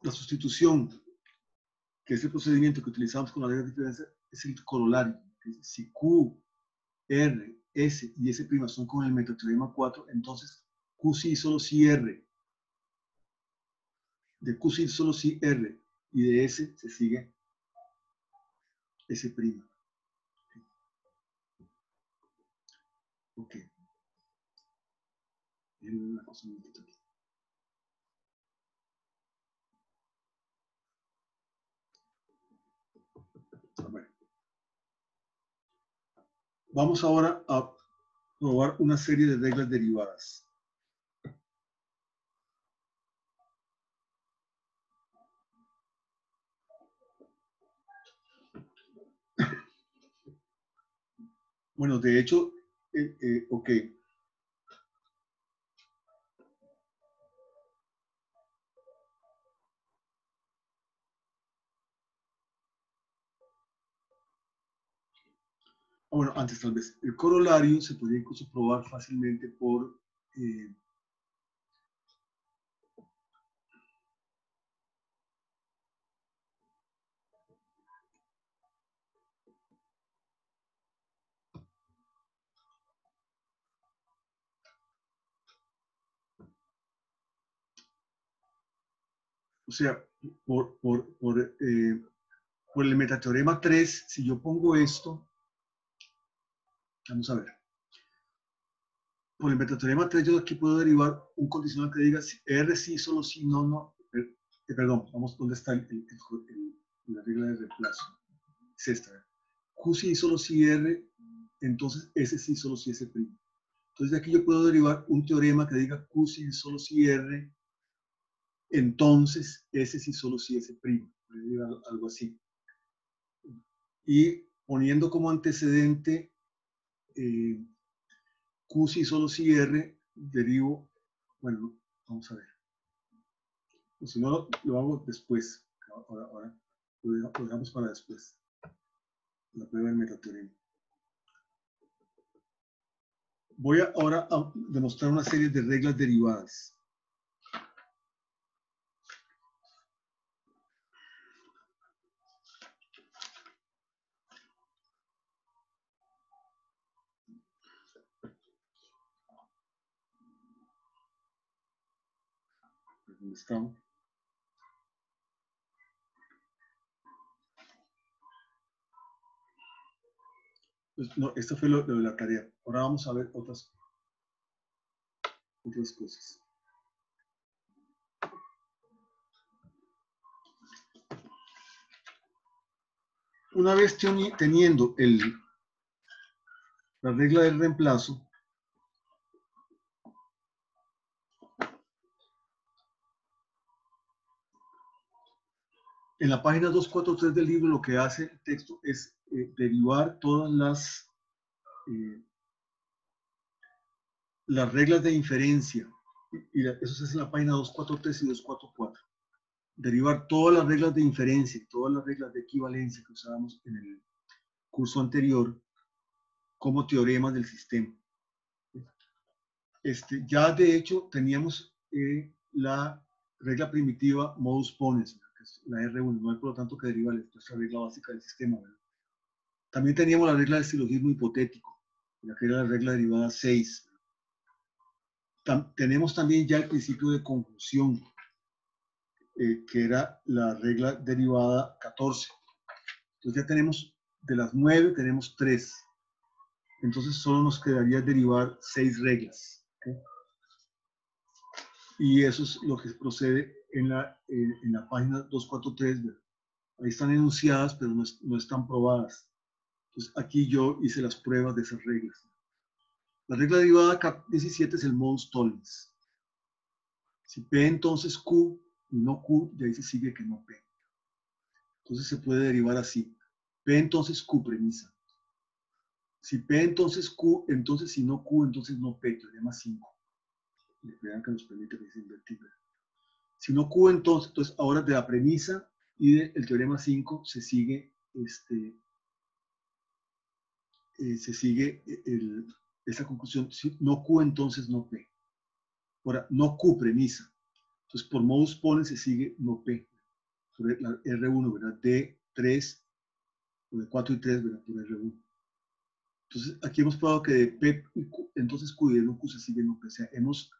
la sustitución, que es el procedimiento que utilizamos con la regla de diferencia, es el corolario. Si Q, R, S y S' son con el metateorema 4, entonces Q sí solo si R. De Q sí solo si R y de S se sigue S'. Ok. Una cosa muy aquí. Vamos ahora a probar una serie de reglas derivadas. Bueno, de hecho, eh, eh, ok. Bueno, antes tal vez, el corolario se podría incluso probar fácilmente por eh, o sea, por, por, por, eh, por el metateorema 3, si yo pongo esto, Vamos a ver. Por el metateorema 3 yo aquí puedo derivar un condicional que diga si R sí, solo si, no, no. Eh, perdón, vamos, ¿dónde está el, la regla de reemplazo? Es esta. Q sí, solo si R, entonces S sí, solo si S'. Entonces de aquí yo puedo derivar un teorema que diga Q sí, solo si R, entonces S sí, solo si S'. Algo así. Y poniendo como antecedente eh, Q si solo si R, derivo, bueno, vamos a ver. si no, lo, hago después. Ahora, lo, dejamos para después. La prueba del metateorema. Voy ahora a demostrar una serie de reglas derivadas. Pues, no, esto fue lo, de la tarea. Ahora vamos a ver otras, otras cosas. Una vez teniendo el, la regla del reemplazo, En la página 243 del libro lo que hace el texto es eh, derivar todas las, eh, las reglas de inferencia. Y eso se hace en la página 243 y 244. Derivar todas las reglas de inferencia y todas las reglas de equivalencia que usábamos en el curso anterior como teoremas del sistema. Este, ya de hecho teníamos eh, la regla primitiva modus ponens, la R1, no hay por lo tanto que deriva nuestra regla básica del sistema. También teníamos la regla del silogismo hipotético, la que era la regla derivada 6. tenemos también ya el principio de conjunción, eh, que era la regla derivada 14. Entonces ya tenemos, de las 9 tenemos 3. Entonces solo nos quedaría derivar 6 reglas. Y eso es lo que procede en la, en, la página 243. Ahí están enunciadas, pero no, no, están probadas. Entonces aquí yo hice las pruebas de esas reglas. La regla derivada cap 17 es el modus tollens. Si P entonces Q y no Q, de ahí se sigue que no P. Entonces se puede derivar así. P entonces Q premisa. Si P entonces Q, entonces si no Q, entonces no P, teorema 5. Vean que nos permite que se invertible. Si no Q, entonces, entonces ahora de la premisa y del teorema 5 se sigue este, eh, se sigue el, esa conclusión. Si no Q, entonces no P. Ahora, no Q premisa. Entonces, por modus ponens se sigue no P. Sobre la R1, ¿verdad? D3, o de 4 y 3, ¿verdad? Por R1. Entonces, aquí hemos probado que de P y Q, entonces Q y de no Q se sigue no P. O sea, hemos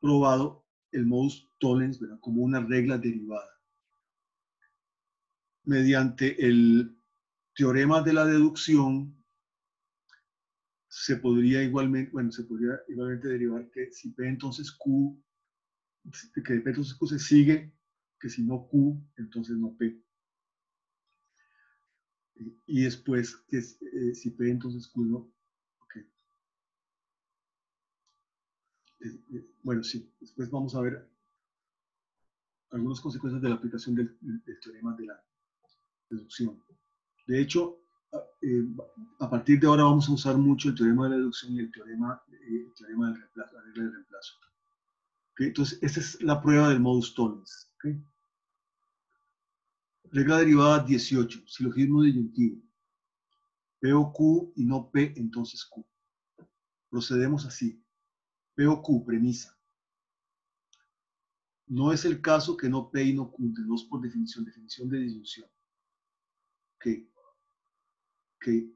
probado el modus tollens, ¿verdad? Como una regla derivada. Mediante el teorema de la deducción, se podría igualmente, bueno, se podría igualmente derivar que si P entonces Q, que de P entonces Q se sigue, que si no Q, entonces no P. Y después, que eh, si P entonces Q no, ok. Bueno, sí, después vamos a ver algunas consecuencias de la aplicación del, del teorema de la deducción. De hecho, eh, a partir de ahora vamos a usar mucho el teorema de la deducción y el teorema, eh, teorema del reemplazo, la regla de reemplazo. Entonces, esta es la prueba del modus tollens. Regla derivada 18, silogismo disyuntivo. P o Q y no P, entonces Q. Procedemos así. P o Q, premisa. No es el caso que no P y no Q, de dos por definición, definición de disyunción. Okay que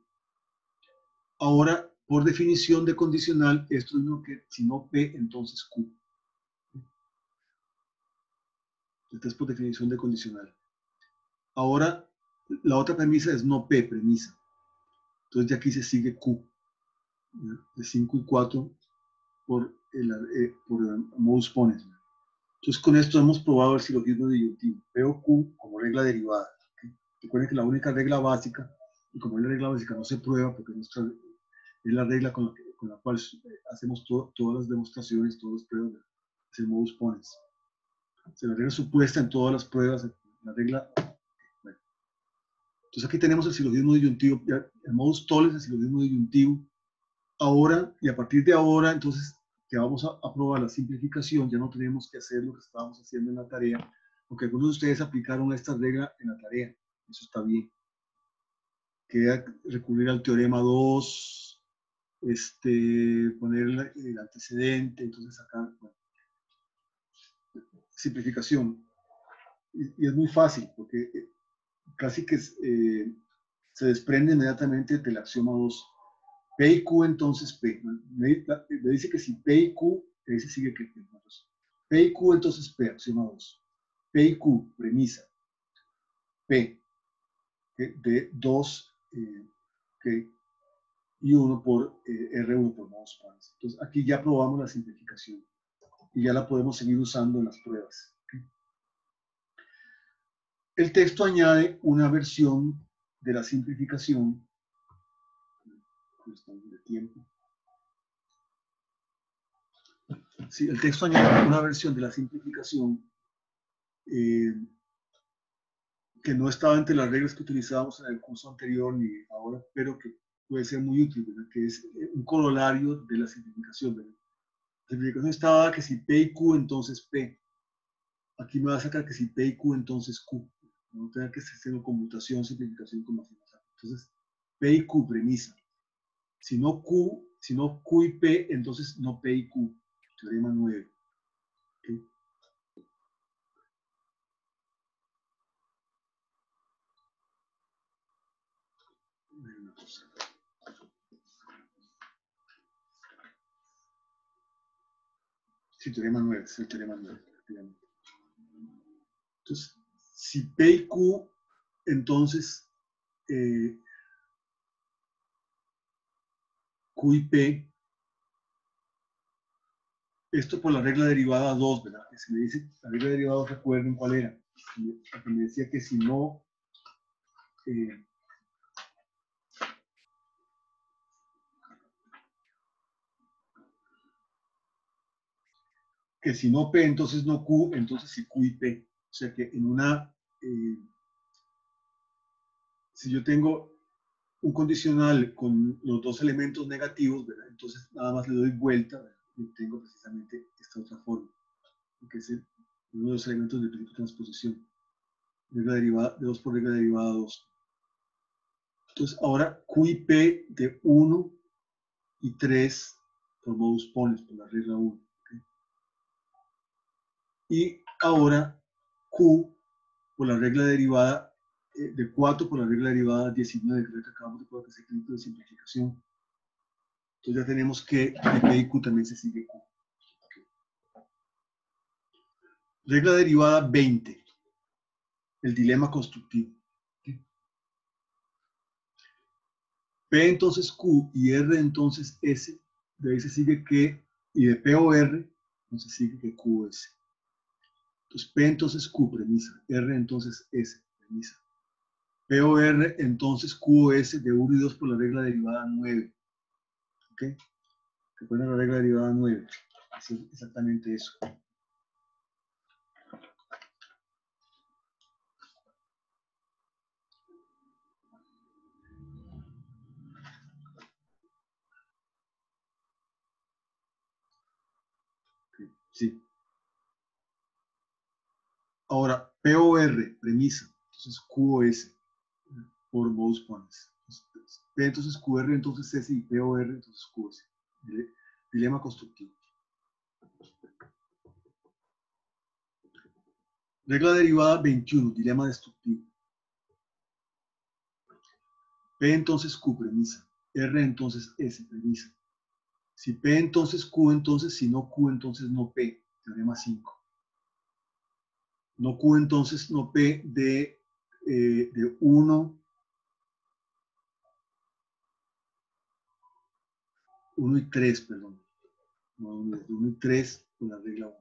ahora, por definición de condicional, esto es lo que si no P, entonces Q. Esta es por definición de condicional. Ahora, la otra premisa es no P, premisa. Entonces, de aquí se sigue Q. De 5 y 4 por el, eh, por el modus ponens. Entonces, con esto hemos probado el silogismo disyuntivo. P o Q como regla derivada. Recuerden que la única regla básica y como es la regla básica no se prueba porque es la regla con la, cual hacemos todas las demostraciones, todas las pruebas, es el modus ponens. Se la regla supuesta en todas las pruebas, la regla... Entonces aquí tenemos el silogismo disyuntivo, el modus tollens, el silogismo disyuntivo. Ahora, y a partir de ahora, entonces, que vamos a, a probar la simplificación, ya no tenemos que hacer lo que estábamos haciendo en la tarea, porque algunos de ustedes aplicaron esta regla en la tarea. Eso está bien queda recurrir al teorema 2, este, poner el antecedente, entonces sacar simplificación. Y, es muy fácil, porque eh, casi que eh, se desprende inmediatamente del axioma 2. P y Q, entonces P. Me, dice que si P y Q, ahí se sigue que P. P y Q, entonces P, axioma 2. P y Q, premisa. P de 2 eh, y 1 por eh, R1 por modos pares. Entonces aquí ya probamos la simplificación y ya la podemos seguir usando en las pruebas. El texto añade una versión de la simplificación. De tiempo. Sí, el texto añade una versión de la simplificación eh, que no estaba entre las reglas que utilizábamos en el curso anterior ni ahora, pero que puede ser muy útil, que es eh, un corolario de la simplificación. La simplificación estaba que si P y Q, entonces P. Aquí me va a sacar que si P y Q, entonces Q. No tenga que hacer conmutación, simplificación, como Entonces, P y Q, premisa. Si no Q, si no Q y P, entonces no P y Q. Teorema 9. Sí, teorema 9, es el teorema 9. Entonces, si P y Q, entonces eh, Q y P, esto por la regla derivada 2, ¿verdad? Que se me dice, la regla derivada 2, recuerden cuál era. Me decía que si no, eh, que si no P, entonces no Q, entonces sí Q y P. O sea que en una, eh, si yo tengo un condicional con los dos elementos negativos, entonces nada más le doy vuelta y tengo precisamente esta otra forma, que es uno de los elementos de transposición, regla derivada, de 2 por regla derivada 2. Entonces, ahora Q y P de 1 y 3 por modus ponens, por la regla 1. Y ahora Q por la regla derivada de 4 por la regla derivada 19, que acabamos de poner que es de simplificación. Entonces ya tenemos que de P y Q también se sigue Q. Regla derivada 20. El dilema constructivo. P entonces Q y R entonces S, de ahí se sigue que, y de P o R, entonces sigue que Q S. Entonces P entonces Q, premisa. R entonces S, premisa. P o R entonces Q o S de 1 y 2 por la regla derivada 9. ¿Ok? Pone la regla derivada 9. Es exactamente eso. Sí. Ahora, POR, premisa. Entonces, QoS por modus ponens. P entonces QR, entonces S y POR, entonces QoS. Dilema constructivo. Regla derivada 21, dilema destructivo. P entonces Q, premisa. R entonces S, premisa. Si P entonces Q, entonces si no Q, entonces no P. Teorema 5. No Q, entonces no P de, eh, de 1, 1 y 3, perdón. No, 1 y 3 con la regla 1.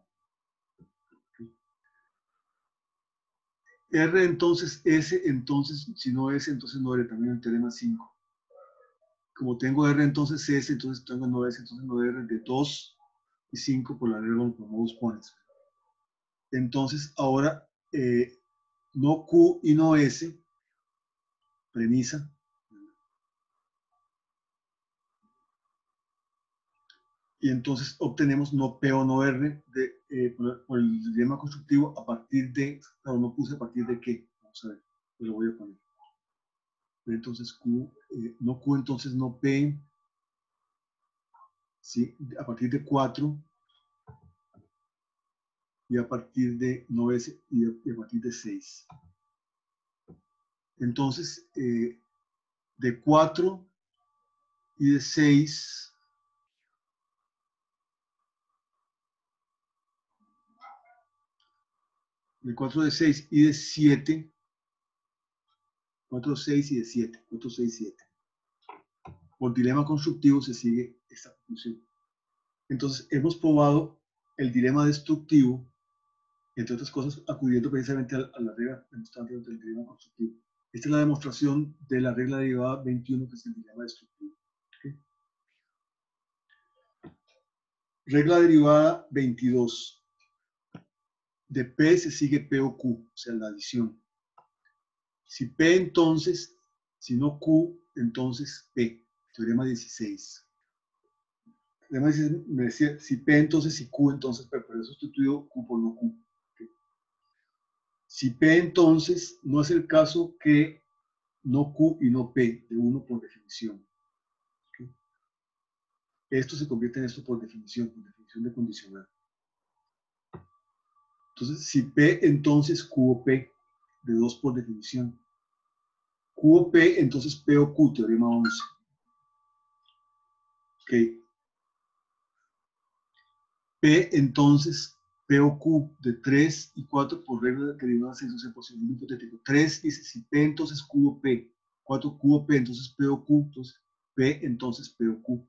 R entonces S, entonces si no S, entonces no R, también el teorema 5 como tengo R entonces S, entonces tengo no S, entonces no R de 2 y 5 por la regla de modus ponens. Entonces ahora eh, no Q y no S, premisa. Y entonces obtenemos no P o no R de, eh, por, el dilema constructivo a partir de, claro, no puse a partir de qué, vamos a ver, lo voy a poner entonces Q, eh, no Q, entonces no P, ¿sí? a partir de 4 y a partir de no S y, a partir de 6. Entonces, eh, de 4 y de 6, de 4 de 6 y de 7, 4, 6 y de 7. 4, 6, 7. Por dilema constructivo se sigue esta conclusión. Entonces, hemos probado el dilema destructivo, entre otras cosas, acudiendo precisamente a, la regla demostrante del dilema constructivo. Esta es la demostración de la regla derivada 21, que es el dilema destructivo. Regla derivada 22. De P se sigue P o Q, o sea, la adición. Si P entonces, si no Q, entonces P. Teorema 16. Teorema 16 me decía, si P entonces, si Q entonces P, pero he sustituido Q por no Q. Si P entonces, no es el caso que no Q y no P, de uno por definición. Esto se convierte en esto por definición, por definición de condicional. Entonces, si P entonces Q o P, de 2 por definición. Q o P, entonces P o Q, teorema 11. Ok. P, entonces, P o Q de 3 y 4 por regla de derivada 6, o sea, por segundo hipotético. 3 dice, si P, entonces Q o P. 4 Q o P, entonces P o Q. Entonces, P, entonces P o Q.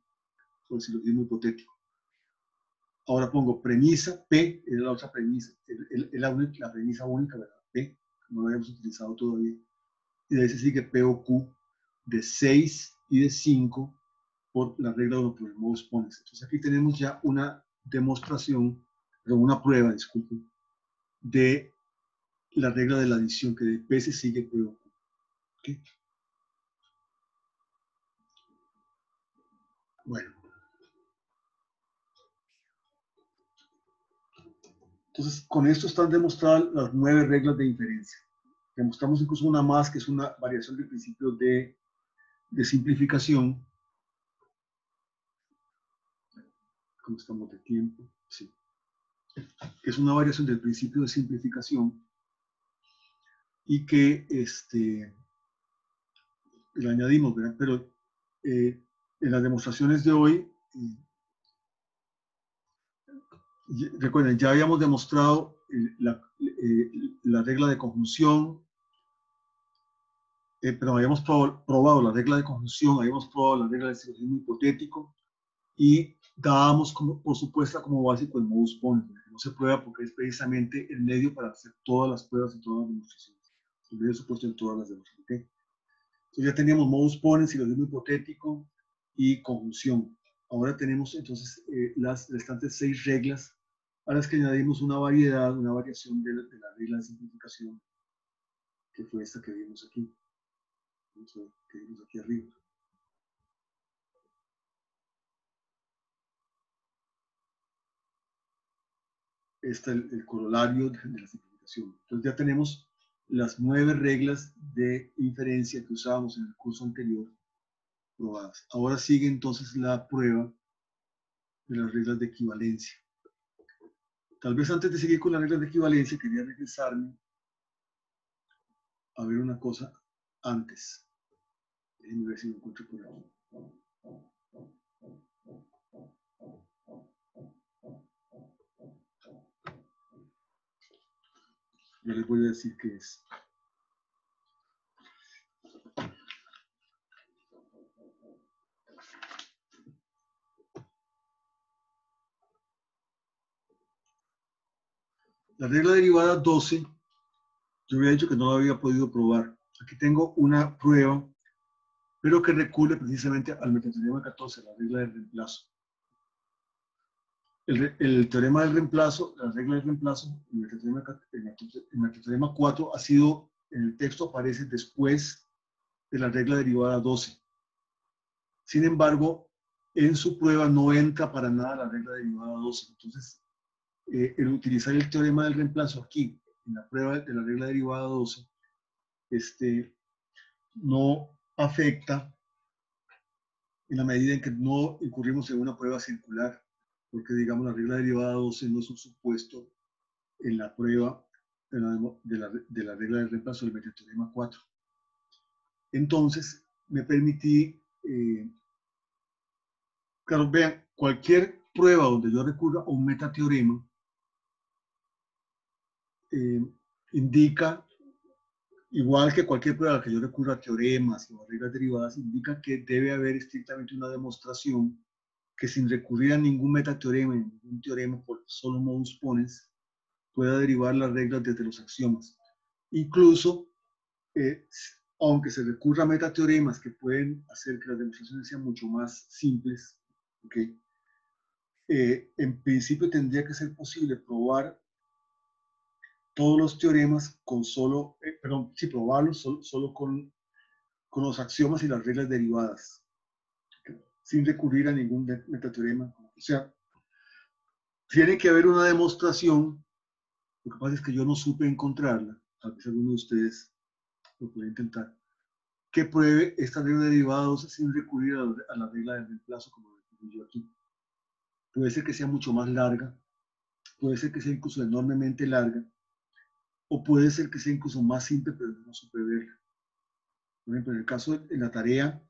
Por si lo digo hipotético. Ahora pongo premisa, P, es la otra premisa, es la, la premisa única, ¿verdad? P no lo habíamos utilizado todavía. Y de ahí se sigue P o Q de 6 y de 5 por la regla 1 por el modus ponens. Entonces aquí tenemos ya una demostración, una prueba, disculpen, de la regla de la adición, que de P se sigue P o Q. ¿Okay? Bueno. Entonces, con esto están demostradas las nueve reglas de inferencia. Demostramos incluso una más, que es una variación del principio de simplificación. ¿Cómo estamos de tiempo? Sí. Es una variación del principio de simplificación y que este, le añadimos, ¿verdad? Pero eh, en las demostraciones de hoy, eh, recuerden, ya habíamos demostrado la, eh, la, regla de conjunción, pero habíamos probado, la regla de conjunción, habíamos probado la regla de silogismo hipotético y dábamos como, por supuesto como básico el modus ponens, no se prueba porque es precisamente el medio para hacer todas las pruebas y todas las demostraciones, el medio supuesto en todas las demostraciones. Entonces ya teníamos modus ponens, silogismo hipotético y conjunción. Ahora tenemos entonces eh, las restantes seis reglas a las que añadimos una variedad, una variación de la, regla de simplificación, que fue esta que vimos aquí, que vimos aquí arriba. Este es el, corolario de, la simplificación. Entonces ya tenemos las nueve reglas de inferencia que usábamos en el curso anterior probadas. Ahora sigue entonces la prueba de las reglas de equivalencia. Tal vez antes de seguir con las reglas de equivalencia quería regresarme a ver una cosa antes. Déjenme ver si lo encuentro por. Yo les voy a decir qué es. La regla derivada 12, yo había dicho que no la había podido probar. Aquí tengo una prueba, pero que recurre precisamente al metateorema 14, la regla del reemplazo. El, teorema del reemplazo, la regla del reemplazo, el metateorema, 4 ha sido, en el texto aparece después de la regla derivada 12. Sin embargo, en su prueba no entra para nada la regla derivada 12. Entonces, eh, el utilizar el teorema del reemplazo aquí, en la prueba de la regla derivada 12, este, no afecta en la medida en que no incurrimos en una prueba circular, porque digamos la regla derivada 12 no es un supuesto en la prueba de la, de la, regla del reemplazo del metateorema 4. Entonces, me permití, eh, claro, vean, cualquier prueba donde yo recurra a un metateorema, eh, indica, igual que cualquier prueba que yo recurra a teoremas o reglas derivadas, indica que debe haber estrictamente una demostración que sin recurrir a ningún metateorema, ningún teorema por solo modus ponens, pueda derivar las reglas desde los axiomas. Incluso, eh, aunque se recurra a metateoremas que pueden hacer que las demostraciones sean mucho más simples, ¿okay? Eh, en principio tendría que ser posible probar todos los teoremas con solo, eh, perdón, si probarlos solo, con, con, los axiomas y las reglas derivadas, sin recurrir a ningún metateorema. O sea, tiene que haber una demostración, lo que pasa es que yo no supe encontrarla, tal vez alguno de ustedes lo puede intentar, que pruebe esta regla derivada sin recurrir a, la regla de reemplazo como yo aquí. Puede ser que sea mucho más larga, puede ser que sea incluso enormemente larga, o puede ser que sea incluso más simple, pero no supe verla. Por ejemplo, en el caso de la tarea,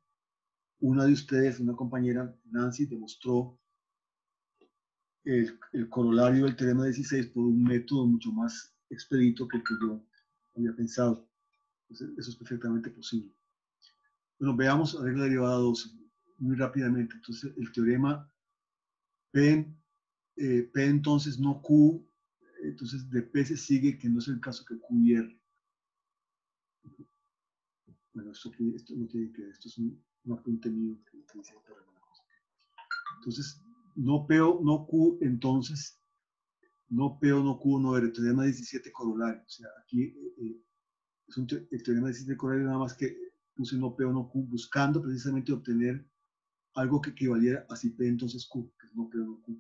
una de ustedes, una compañera, Nancy, demostró el, corolario del teorema 16 por un método mucho más expedito que el que yo había pensado. Eso es perfectamente posible. Bueno, veamos la regla derivada 12 muy rápidamente. Entonces, el teorema P, eh, P entonces no Q entonces de P se sigue que no es el caso que Q y R. Bueno, esto, esto no tiene que ver, esto es un, apunte mío que Entonces, no P o no Q, entonces, no P o no Q, no R, teorema 17 corolario. O sea, aquí eh, eh, es un el teorema 17 corolario nada más que puse no P o no Q, buscando precisamente obtener algo que equivaliera a si P entonces Q, que es no P o no Q.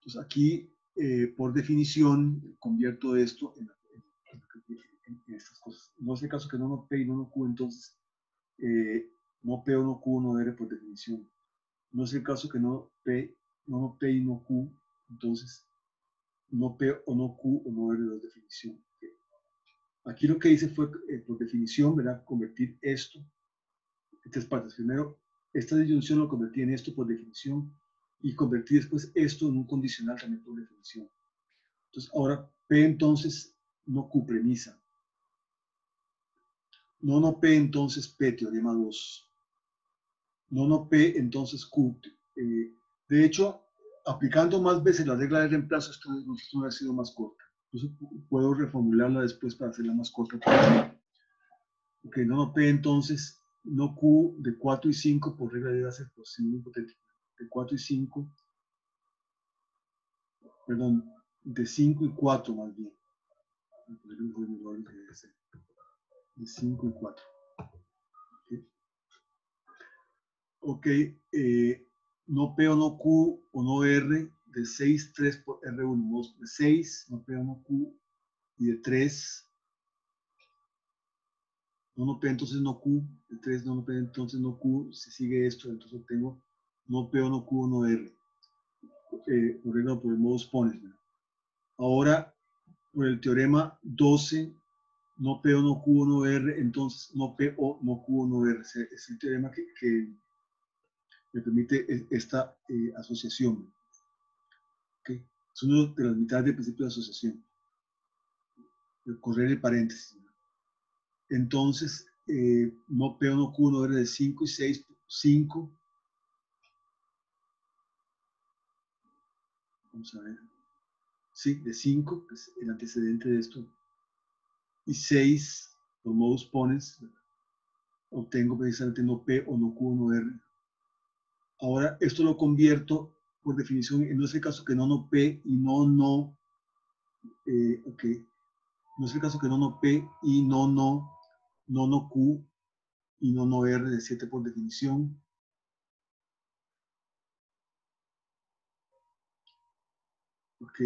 Entonces aquí eh, por definición, convierto esto en, estas cosas. No es el caso que no no P y no no Q, entonces, eh, no P o no Q no R por definición. No es el caso que no P, no P y no Q, entonces no P o no Q o no R por definición. Aquí lo que hice fue, eh, por definición, ¿verdad? Convertir esto en tres partes. Primero, esta disyunción lo convertí en esto por definición y convertí después esto en un condicional también por definición. Entonces, ahora P entonces no Q premisa. No no P entonces P teorema 2. No no P entonces Q. Eh, de hecho, aplicando más veces la regla de reemplazo, esto no ha sido más corta. Entonces puedo reformularla después para hacerla más corta. Ok, no no P entonces, no Q de 4 y 5 por regla de base posible hipotético. De 4 y 5, perdón, de 5 y 4 más bien. De 5 y 4. Ok, eh, no P o no Q o no R de 6, 3 por R1, 2 de 6, no P o no Q y de 3. No no P entonces no Q, de 3 no no P entonces no Q, si sigue esto, entonces obtengo no P no Q no R. Eh, por ejemplo, por el modo Pones. Ahora, por el teorema 12, no P no Q no R, entonces no P o no Q no R. Es el teorema que, que me permite esta eh, asociación. ¿okay? Es una de las mitades del principio de asociación. correr el paréntesis. Entonces, eh, no P no Q no R de 5 y 6, 5. Vamos a ver. Sí, de 5, que es el antecedente de esto. Y 6, los modos pones, obtengo precisamente no P o no Q no R. Ahora, esto lo convierto por definición en ese caso que no no P y no no, eh, ok, no es el caso que no no P y no no, no no Q y no no R de 7 por definición. Ok.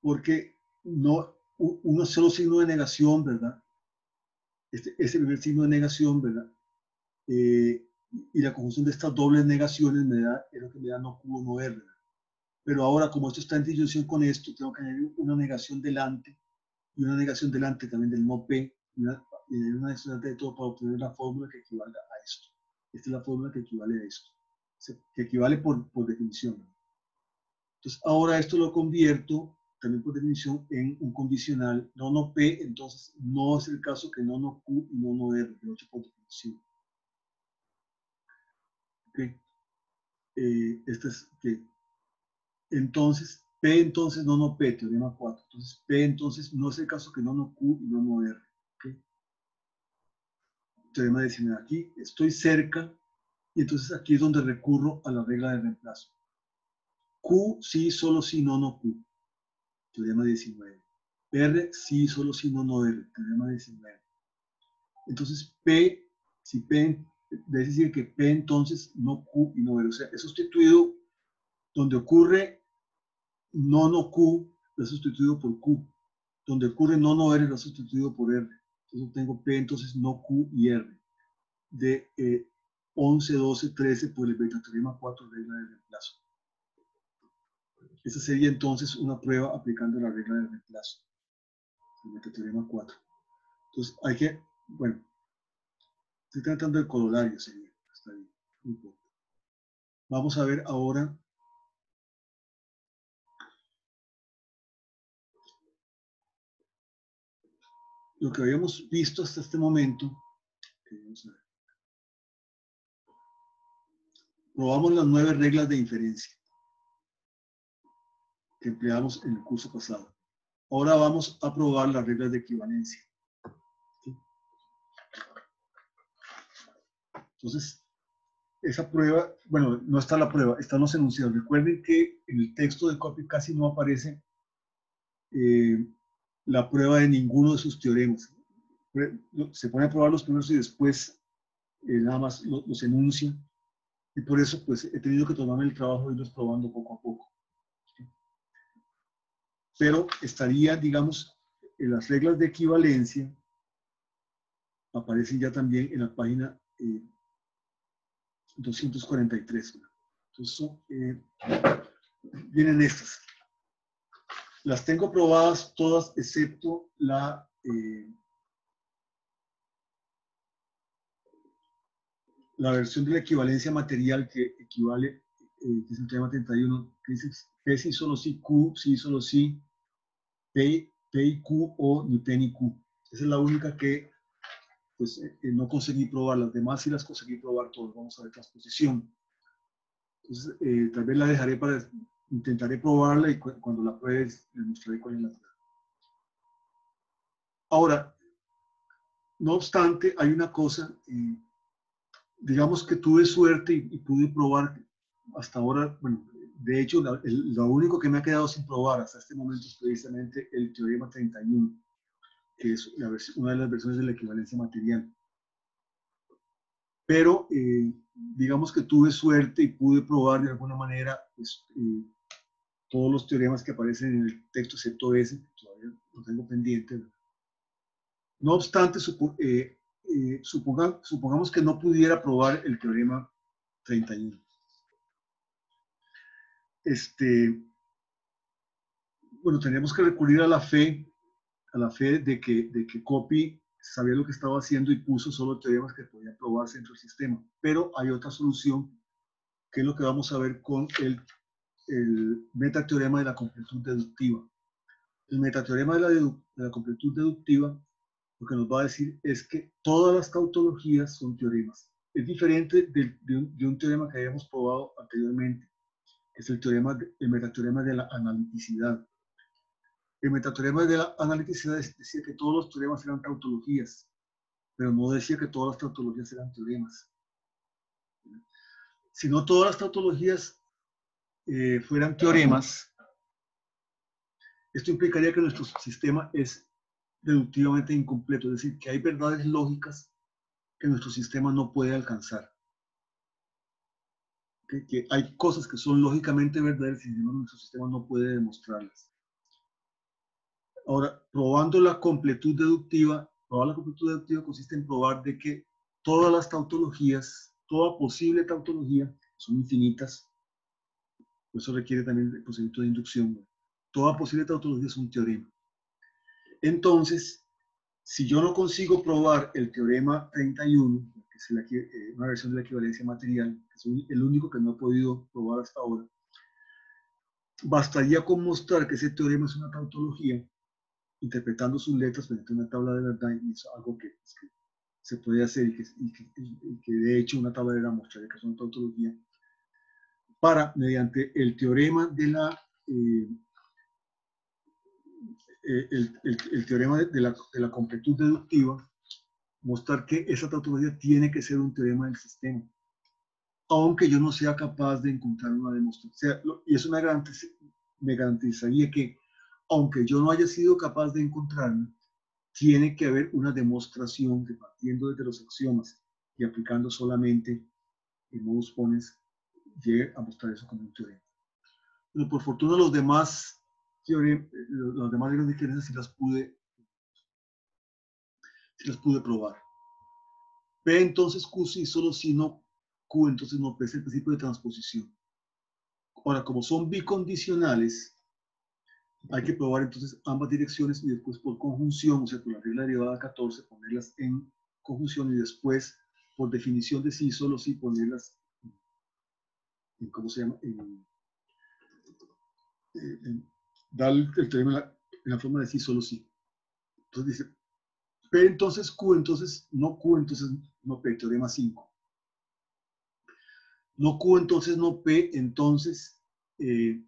Porque no, uno solo signo de negación, ¿verdad? Este, ese primer signo de negación, ¿verdad? Eh, y la conjunción de estas dobles negaciones me da, es lo que me da no Q o no R. Pero ahora, como esto está en disyunción con esto, tengo que añadir una negación delante y una negación delante también del no P y una negación delante de todo para obtener la fórmula que equivale a esto. Esta es la fórmula que equivale a esto, que equivale por, por definición. Entonces, ahora esto lo convierto también por definición en un condicional no no P, entonces no es el caso que no no Q y no no R, de 8 por definición. Eh, es que entonces P entonces no no P, teorema 4. Entonces P entonces no es el caso que no no Q y no no R. Teorema 19. Aquí estoy cerca y entonces aquí es donde recurro a la regla de reemplazo. Q sí, solo si, no, no Q. Teorema 19. R sí, solo si, no, no R. Teorema 19. Entonces P, si P es decir que P entonces no Q y no R. O sea, es sustituido donde ocurre no no Q, lo sustituido por Q. Donde ocurre no no R, lo sustituido por R. Entonces tengo P entonces no Q y R. De 11, 12, 13 por el teorema 4, regla de reemplazo. Esa sería entonces una prueba aplicando la regla de reemplazo. El teorema 4. Entonces hay que, bueno, Estoy tratando el corolario, señor. Está bien, Vamos a ver ahora lo que habíamos visto hasta este momento. Probamos las nueve reglas de inferencia que empleamos en el curso pasado. Ahora vamos a probar las reglas de equivalencia. Entonces, esa prueba, bueno, no está la prueba, están los enunciados. Recuerden que en el texto de copy casi no aparece eh, la prueba de ninguno de sus teoremas. Se pone a probar los primeros y después eh, nada más los, enuncia. Y por eso, pues, he tenido que tomarme el trabajo de irlos probando poco a poco. Pero estaría, digamos, en las reglas de equivalencia, aparecen ya también en la página 243. Eh, Entonces, eh, vienen estas. Las tengo probadas todas excepto la... Eh, la versión de la equivalencia material que equivale, que es el tema 31, que dice P si solo si Q, si solo si P, P y Q o ni P ni Q. Esa es la única que pues eh, eh, no conseguí probar, las demás sí las conseguí probar todas, vamos a ver transposición. Entonces, eh, tal vez la dejaré para, intentaré probarla y cuando la pruebes les mostraré cuál es la Ahora, no obstante, hay una cosa, digamos que tuve suerte y, pude probar hasta ahora, bueno, de hecho, lo único que me ha quedado sin probar hasta este momento es precisamente el teorema 31 que es una de las versiones de la equivalencia material. Pero eh, digamos que tuve suerte y pude probar de alguna manera pues, eh, todos los teoremas que aparecen en el texto, excepto ese, que todavía lo tengo pendiente. No obstante, eh, supongamos que no pudiera probar el teorema 31. Este, bueno, tenemos que recurrir a la fe a la fe de que, de que Copy sabía lo que estaba haciendo y puso solo teoremas que podían probarse dentro del sistema. Pero hay otra solución, que es lo que vamos a ver con el, el metateorema de la completud deductiva. El metateorema de la, de la completud deductiva lo que nos va a decir es que todas las tautologías son teoremas. Es diferente de, un, de un, teorema que habíamos probado anteriormente, es el, teorema, el metateorema de la analiticidad. El metateorema de la analítica decía que todos los teoremas eran tautologías, pero no decía que todas las tautologías eran teoremas. Si no todas las tautologías eh, fueran teoremas, esto implicaría que nuestro sistema es deductivamente incompleto, es decir, que hay verdades lógicas que nuestro sistema no puede alcanzar. Que, hay cosas que son lógicamente verdaderas y nuestro sistema no puede demostrarlas. Ahora, probando la completud deductiva, probar la completud deductiva consiste en probar de que todas las tautologías, toda posible tautología, son infinitas, eso requiere también el procedimiento de inducción, toda posible tautología es un teorema. Entonces, si yo no consigo probar el teorema 31, que es eh, una versión de la equivalencia material, que es el único que no he podido probar hasta ahora, bastaría con mostrar que ese teorema es una tautología interpretando sus letras mediante una tabla de verdad y es algo que, pues, se puede hacer y que, de hecho una tabla de la de que es una tautología para, mediante el teorema de la, eh, eh, el, teorema de la, de la completud deductiva, mostrar que esa tautología tiene que ser un teorema del sistema, aunque yo no sea capaz de encontrar una demostración. y eso me, me garantizaría que aunque yo no haya sido capaz de encontrarla, tiene que haber una demostración que partiendo desde los axiomas y aplicando solamente el modus ponens, llegue a mostrar eso como un teorema. Pero por fortuna los demás teoremas, los demás de diferencias sí las pude, sí las pude probar. P entonces Q sí, solo si no Q entonces no P es el principio de transposición. Ahora, como son bicondicionales, hay que probar entonces ambas direcciones y después por conjunción, o sea, por la regla derivada 14, ponerlas en conjunción y después, por definición de sí, solo sí, ponerlas en, ¿cómo se llama? En, dar el teorema en la, forma de sí, solo sí. Entonces dice, P entonces Q, entonces no Q, entonces no P, teorema 5. No Q, entonces no P, entonces eh,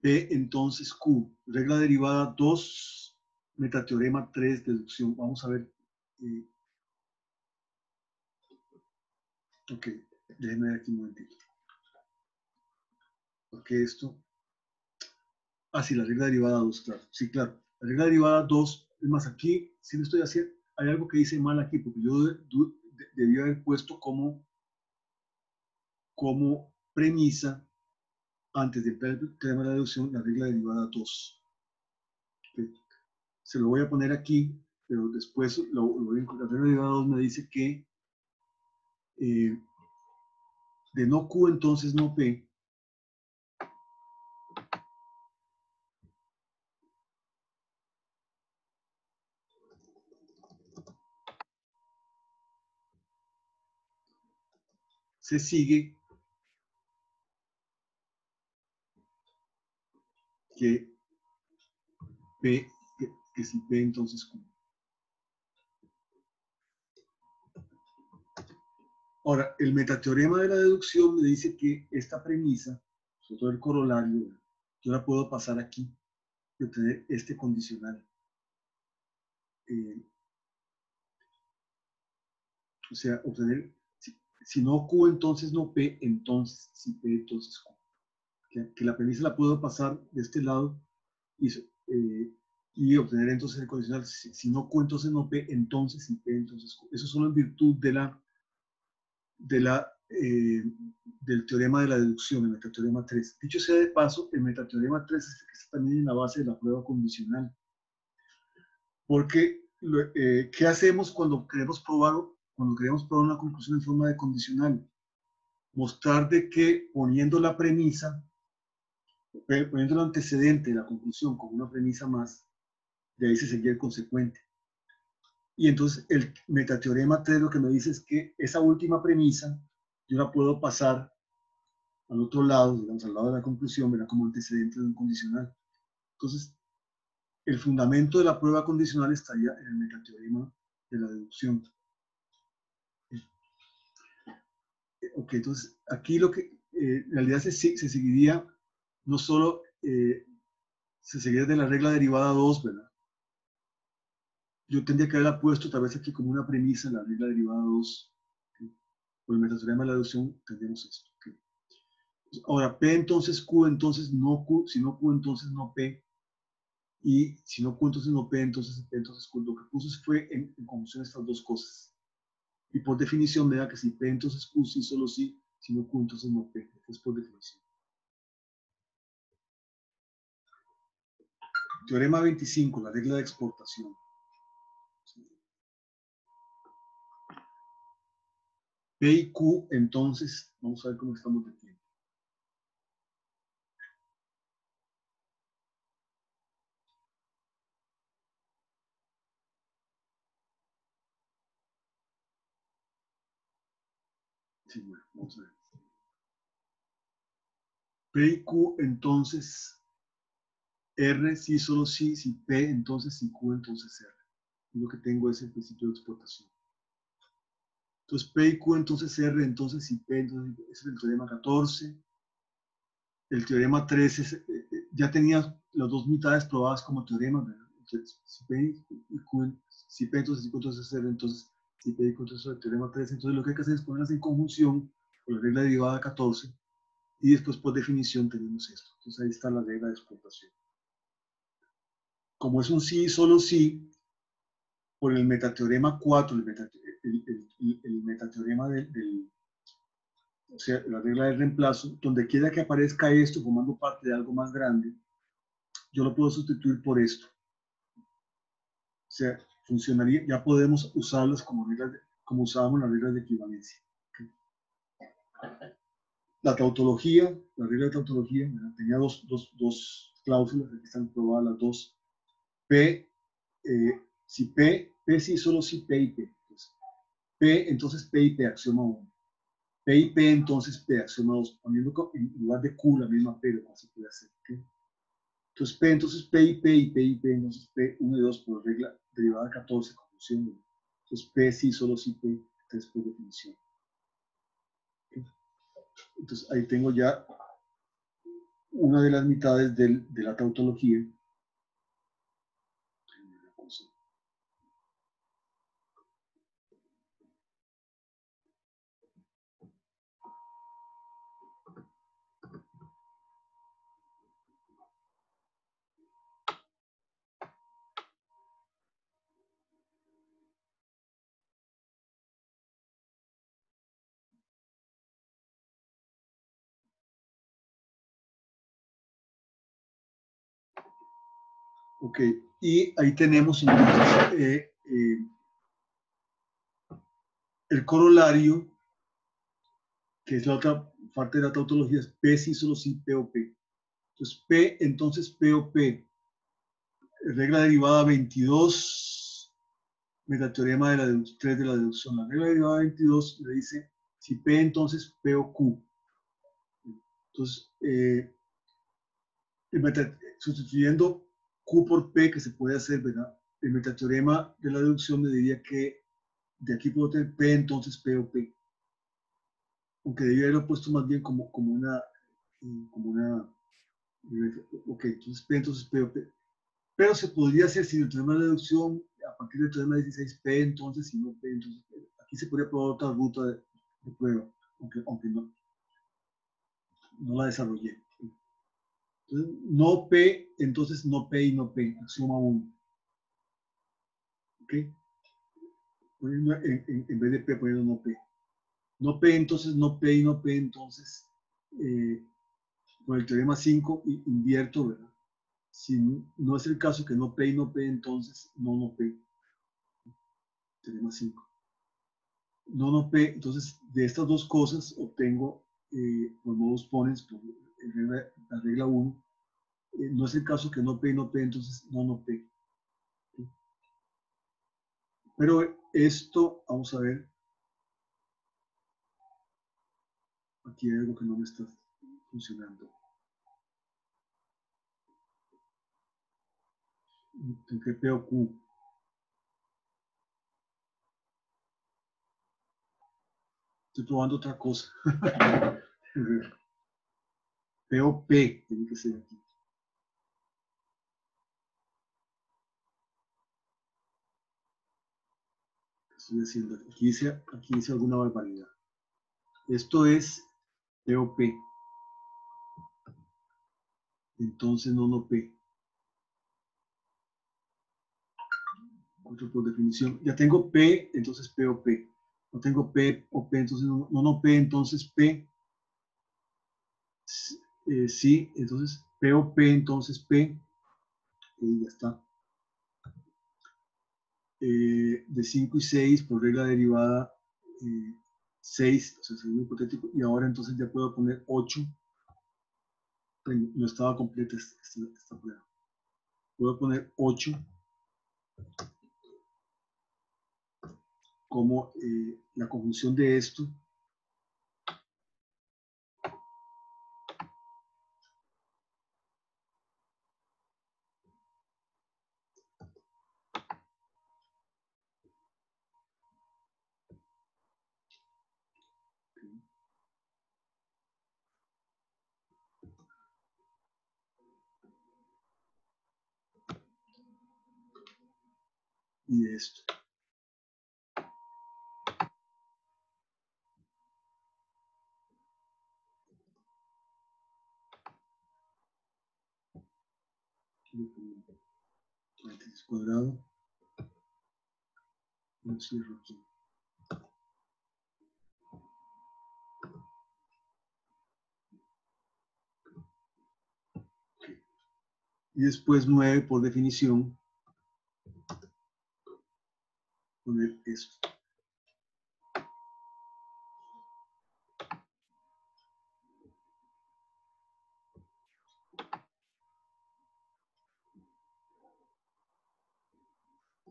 P entonces Q. Regla derivada 2, metateorema 3, deducción. Vamos a ver. Eh, ok, déjenme ver aquí un momentito. Porque esto. Ah, sí, la regla derivada 2, claro. Sí, claro. La regla derivada 2, es más, aquí, si lo estoy haciendo, hay algo que dice mal aquí, porque yo debí haber puesto como, como premisa antes de de la deducción, la regla derivada 2. Se lo voy a poner aquí, pero después lo, lo la regla derivada 2 me dice que eh, de no Q entonces no P, se sigue que P, que, si P entonces Q. Ahora, el metateorema de la deducción me dice que esta premisa, sobre todo el corolario, yo la puedo pasar aquí y obtener este condicional. Eh, o sea, obtener si no Q, entonces no P, entonces si P, entonces Q. Que, la premisa la puedo pasar de este lado y, eh, obtener entonces el condicional. Si, no Q, entonces no P, entonces si P, entonces Q. Eso solo en virtud de la, de la, eh, del teorema de la deducción, el metateorema 3. Dicho sea de paso, el metateorema 3 es el que está también en la base de la prueba condicional. Porque, eh, ¿qué hacemos cuando queremos probar cuando queremos probar una conclusión en forma de condicional, mostrar de que poniendo la premisa, poniendo el antecedente de la conclusión como una premisa más, de ahí se seguía el consecuente. Y entonces el metateorema 3 lo que me dice es que esa última premisa yo la puedo pasar al otro lado, digamos al lado de la conclusión, verá como antecedente de un condicional. Entonces, el fundamento de la prueba condicional estaría en el metateorema de la deducción. Ok, entonces aquí lo que eh, en realidad se, se, seguiría no solo, eh, se seguiría de la regla derivada 2, ¿verdad? Yo tendría que haberla puesto tal vez aquí como una premisa en la regla derivada 2. Por el metateorema de la deducción tendríamos esto. Ahora, P entonces Q, entonces no Q, si no Q, entonces no P. Y si no Q, entonces no P, entonces P, entonces Q. Lo que puse fue en, en conjunción estas dos cosas. Y por definición me da que si P entonces Q sí, solo sí, si no Q entonces no P. Es por definición. Teorema 25, la regla de exportación. P y Q, entonces, vamos a ver cómo estamos de tiempo. P y Q, entonces R, sí, solo sí, si P, entonces si Q, entonces R. Y lo que tengo es el principio de exportación. Entonces P y Q, entonces R, entonces si P, entonces ese es el teorema 14. El teorema 13 eh, eh, ya tenía las dos mitades probadas como teorema, si P y Q, si P, entonces si Q, entonces R, entonces si P y Q, entonces el teorema 13. Entonces lo que hay que hacer es ponerlas en conjunción con la regla derivada 14 y después por definición tenemos esto. Entonces ahí está la regla de exportación. Como es un sí y solo sí, por el metateorema 4, el, metateorema del, o sea, la regla del reemplazo, donde quiera que aparezca esto formando parte de algo más grande, yo lo puedo sustituir por esto. O sea, funcionaría, ya podemos usarlas como reglas, como usábamos las reglas de equivalencia. La tautología, la regla de tautología, tenía dos, dos, dos cláusulas, aquí están probadas las dos. P, eh, si P, P sí, solo si P y P. Entonces, P, entonces P y P, axioma 1. P y P, entonces P, axioma 2. Poniendo en lugar de Q la misma P, lo cual se puede hacer. Entonces P, entonces P y P y P y P, entonces P, 1 y 2 por regla derivada 14, conclusión. Entonces P sí, solo si P, 3 por definición. Entonces ahí tengo ya una de las mitades de la tautología. Ok, y ahí tenemos entonces eh, eh, el corolario, que es la otra parte de la tautología, es P sí, solo sí, P o P. Entonces, P, entonces P o P. Regla derivada 22, metateorema de la 3 de la deducción. La regla derivada 22 le dice, si P, entonces P o Q. Entonces, eh, sustituyendo Q por P, que se puede hacer, ¿verdad? El metateorema de la deducción me diría que de aquí puedo tener P, entonces P o P. Aunque debería haberlo puesto más bien como, como una, eh, como una, ok, entonces P, entonces P o P. Pero se podría hacer sin el teorema de deducción, a partir del teorema 16, P, entonces, si no P, entonces Aquí se podría probar otra ruta de, prueba, aunque, aunque no, no la desarrollé. No P, entonces no P y no P, axioma 1. ¿Ok? en, vez de P poniendo no P. No P, entonces no P y no P, entonces eh, con el teorema 5 invierto, ¿verdad? Si no es el caso que no P y no P, entonces no no P. Teorema 5. No no P, entonces de estas dos cosas obtengo eh, por modus ponens, por la regla 1. Eh, no es el caso que no P no P, entonces no no P. Pero esto, vamos a ver, aquí hay algo que no me está funcionando. ¿En P o Q? Estoy probando otra cosa. P o P tiene que ser aquí. estoy haciendo. Aquí dice, aquí dice alguna barbaridad. Esto es POP. Entonces no no P. Otro por definición. Ya tengo P, entonces POP. No tengo P o P, entonces no no, P, entonces P. Eh, sí, entonces POP, entonces P. Y ya está. Eh, de 5 y 6 por regla derivada 6, eh, o sea, es muy hipotético, y ahora entonces ya puedo poner 8. No estaba completa esta, esta, prueba. Puedo poner 8 como eh, la conjunción de esto cuadrado. Aquí. Y después 9 por definición poner esto.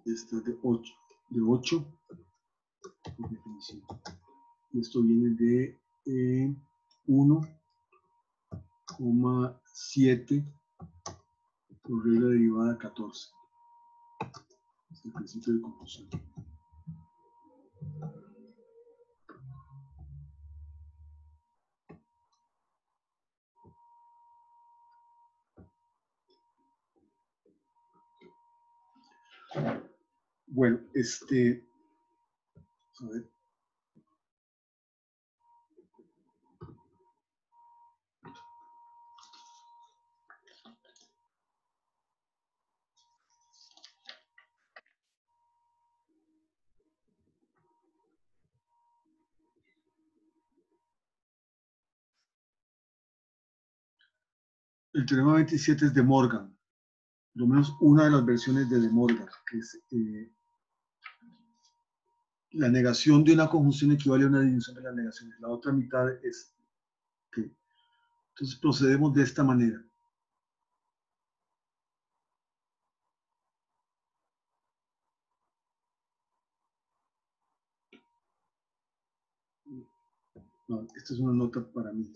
De 8, de 8 por definición. Esto viene de eh, 1,7 por regla derivada 14. Es el principio de. Bueno, este. El teorema 27 es de Morgan, lo menos una de las versiones de de Morgan, que es eh, la negación de una conjunción equivale a una disminución de las negaciones. La otra mitad es que. Entonces procedemos de esta manera. No, esta es una nota para mí.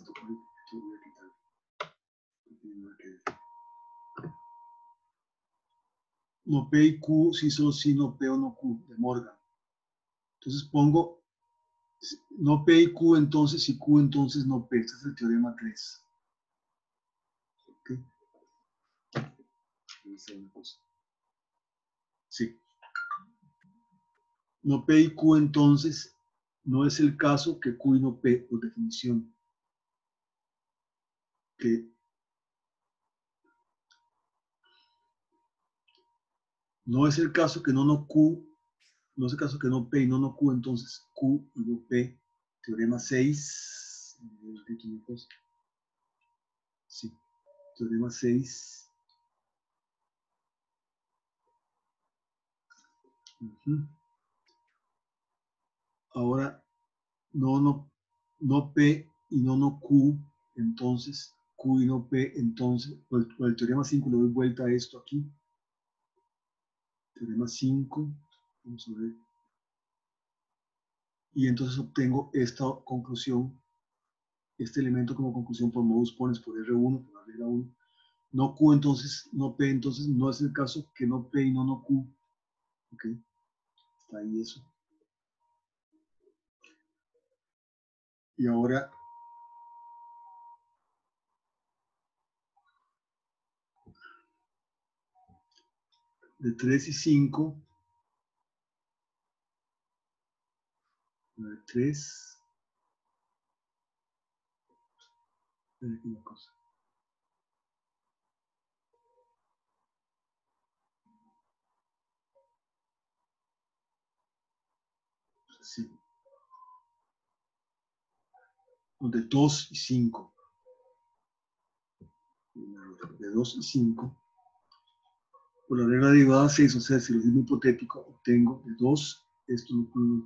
No P y Q, si solo si no P o no Q, de Morgan. Entonces pongo no P y Q, entonces y Q, entonces no P. Este es el teorema 3. Sí. No P y Q, entonces no es el caso que Q y no P, por definición. Que no es el caso que no no Q, no es el caso que no P y no no Q, entonces Q y no P, teorema 6. Sí, teorema 6. Ahora, no, no, no P y no, no Q, entonces Q y no P, entonces, por, el teorema 5 le doy vuelta a esto aquí. Teorema 5, vamos a ver. Y entonces obtengo esta conclusión, este elemento como conclusión por modus ponens por R1, por la regla 1. No Q, entonces, no P, entonces no es el caso que no P y no, no Q. ¿Ok? Está ahí eso. Y ahora de 3 y 5, de 3, una cosa. Sí. de 2 y 5. De 2 y 5. Por la regla derivada 6, o sea, si lo mismo hipotético, obtengo de 2, esto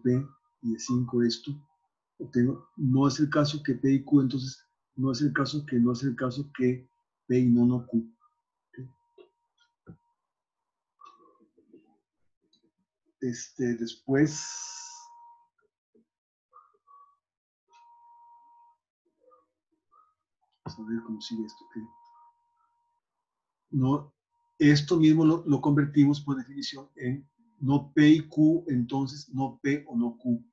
P, y de 5 esto, no es el caso que P y Q, entonces no es el caso que no es el caso que P y no no Q. Este, después a ver cómo sigue esto. No, esto mismo lo, convertimos por definición en no P y Q, entonces no P o no Q.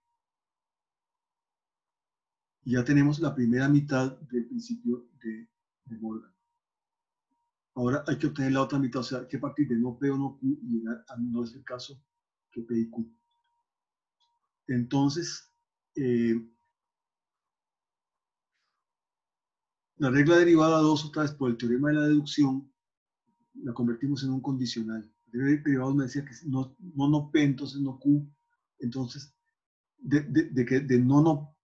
Y ya tenemos la primera mitad del principio de, Morgan. Ahora hay que obtener la otra mitad, o sea, hay que partir de no P o no Q y llegar a no es el caso que P y Q. Entonces, eh, La regla derivada 2, otra vez por el teorema de la deducción, la convertimos en un condicional. La regla derivada me decía que no, no, no P, entonces no Q. Entonces, de, que de no, no,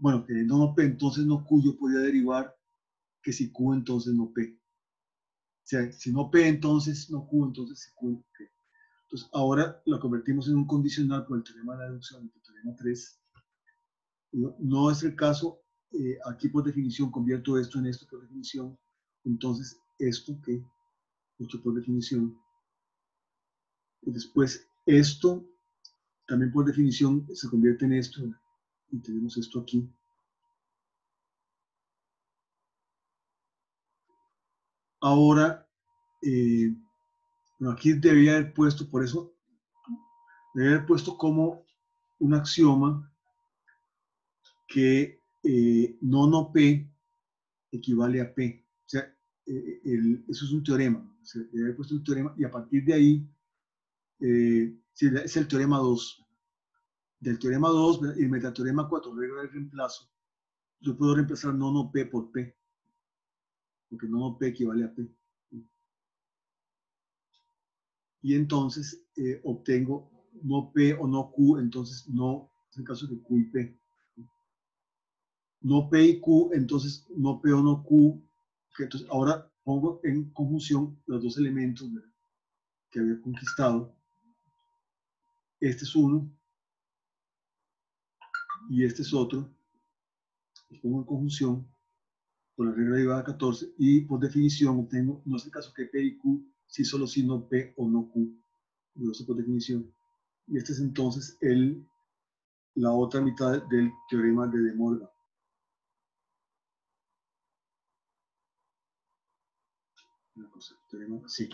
bueno, que no, P, entonces no Q, yo podía derivar que si Q, entonces no P. O sea, si no P, entonces no Q, entonces si Q, P. Entonces, ahora la convertimos en un condicional por el teorema de la deducción, el teorema 3. No es el caso eh, aquí por definición convierto esto en esto por definición, entonces esto que, esto por definición, y después esto también por definición se convierte en esto, y tenemos esto aquí. Ahora, eh, bueno, aquí debería haber puesto, por eso, debería haber puesto como un axioma que eh, no no P equivale a P. O sea, eh, eso es un teorema. Se debe haber puesto un teorema y a partir de ahí, es el teorema 2. Del teorema 2 y el metateorema 4, regla de reemplazo, yo puedo reemplazar no no P por P. Porque no no P equivale a P. Y entonces obtengo no P o no Q, entonces no, es el caso de Q y P no P y Q, entonces no P o no Q. Entonces ahora pongo en conjunción los dos elementos que había conquistado. Este es uno y este es otro. Los pongo en conjunción por la regla derivada 14 y por definición obtengo, no es el caso que P y Q, si solo si no P o no Q. Lo sé por definición. Y este es entonces el, la otra mitad del teorema de De Morgan. Una cosa, teorema, sí.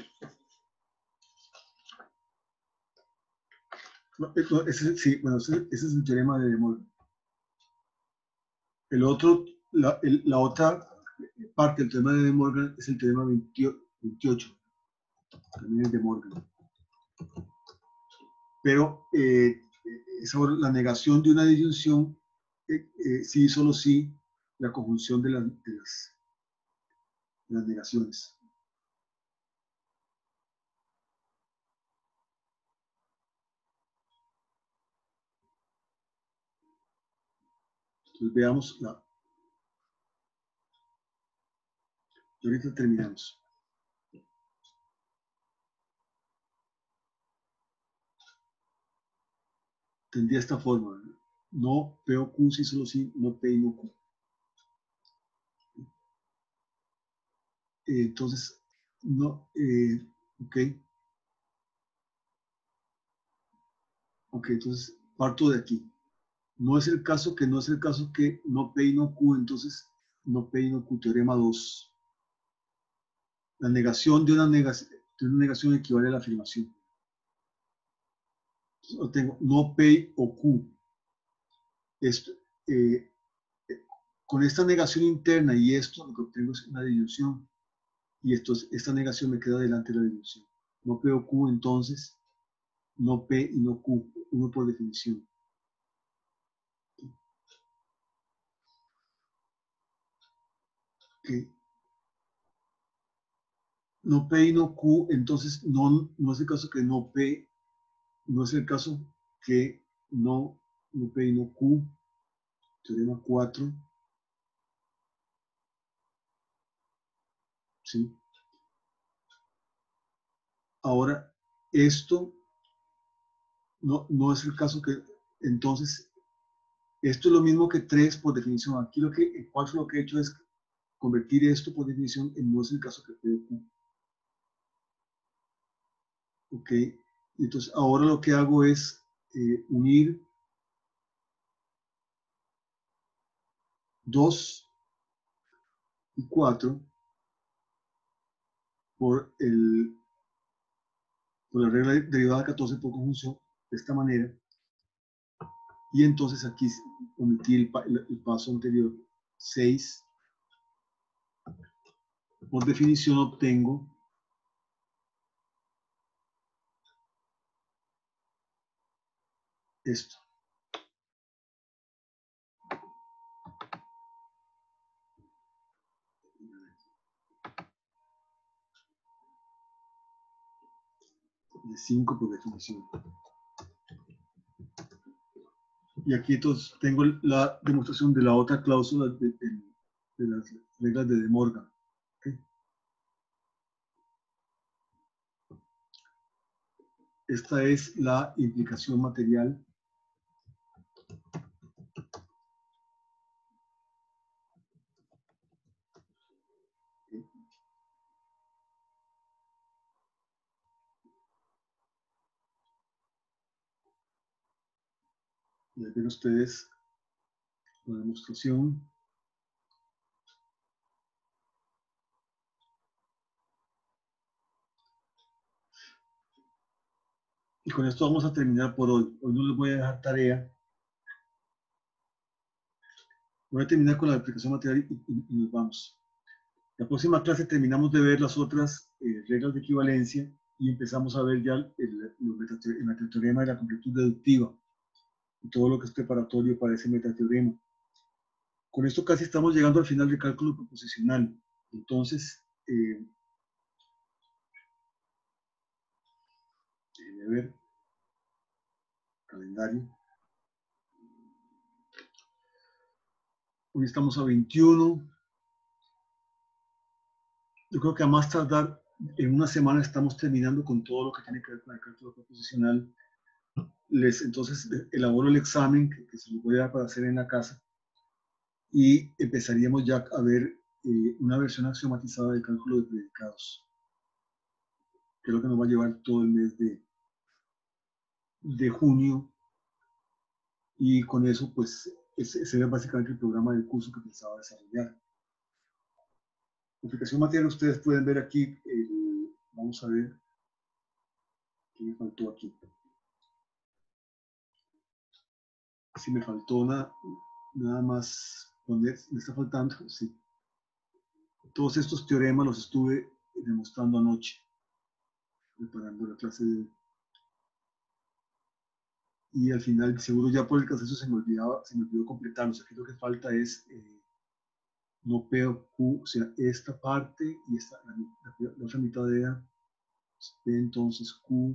No, ese, sí, bueno, ese, ese, es el teorema de De Morgan. El otro, la, otra parte del teorema de De Morgan es el teorema 28, también es de Morgan. Pero eh, sobre la negación de una disyunción, eh, eh, sí, solo sí, la conjunción de las negaciones. Entonces veamos la... Y ahorita terminamos. Tendría esta forma. No P o Q, sí, solo sí, no P no Q. Eh, entonces, no, eh, ok. Ok, entonces parto de aquí. No es el caso que no es el caso que no P y no Q, entonces no P y no Q, teorema 2. La negación de una negación, de una negación equivale a la afirmación. Entonces, tengo no P o Q. Esto, eh, con esta negación interna y esto, lo que obtengo es una dilución. Y esto, esta negación me queda delante de la dilución. No P o Q, entonces, no P y no Q, uno por definición. No P y no Q, entonces no, no es el caso que no P, no es el caso que no, no P y no Q, teorema 4. ¿Sí? Ahora, esto no, no es el caso que, entonces, esto es lo mismo que 3 por definición. Aquí lo que, 4 lo que he hecho es convertir esto por definición en no es el caso que P Q. Ok, entonces ahora lo que hago es eh, unir 2 y 4 por, el, por la regla derivada 14 por conjunción de esta manera. Y entonces aquí omití el, el paso anterior, 6 por definición obtengo esto. De 5 por definición. Y aquí entonces tengo la demostración de la otra cláusula de, las reglas de De Morgan. Esta es la implicación material. Y ahí ven ustedes la demostración. Y con esto vamos a terminar por hoy. Hoy no les voy a dejar tarea. Voy a terminar con la aplicación material y, y, y nos vamos. La próxima clase terminamos de ver las otras eh, reglas de equivalencia y empezamos a ver ya el, el, el metateorema de la completud deductiva y todo lo que es preparatorio para ese metateorema. Con esto casi estamos llegando al final del cálculo proposicional. Entonces, eh, ver, calendario. Hoy estamos a 21. Yo creo que a más tardar en una semana estamos terminando con todo lo que tiene que ver con el cálculo proposicional. les entonces elaboro el examen que, se lo voy a dar para hacer en la casa y empezaríamos ya a ver eh, una versión axiomatizada del cálculo de predicados, que lo que nos va a llevar todo el mes de, de junio y con eso pues ese, era básicamente el programa del curso que pensaba desarrollar. Aplicación material, ustedes pueden ver aquí, vamos a ver qué me faltó aquí. Si me faltó nada, nada más poner, me está faltando, sí. Todos estos teoremas los estuve demostrando anoche, preparando la clase de y al final seguro ya por el caso se me olvidaba, se me olvidó completarlos. Aquí lo que falta es eh, no P Q, o sea, esta parte y esta, la, otra mitad de P entonces Q,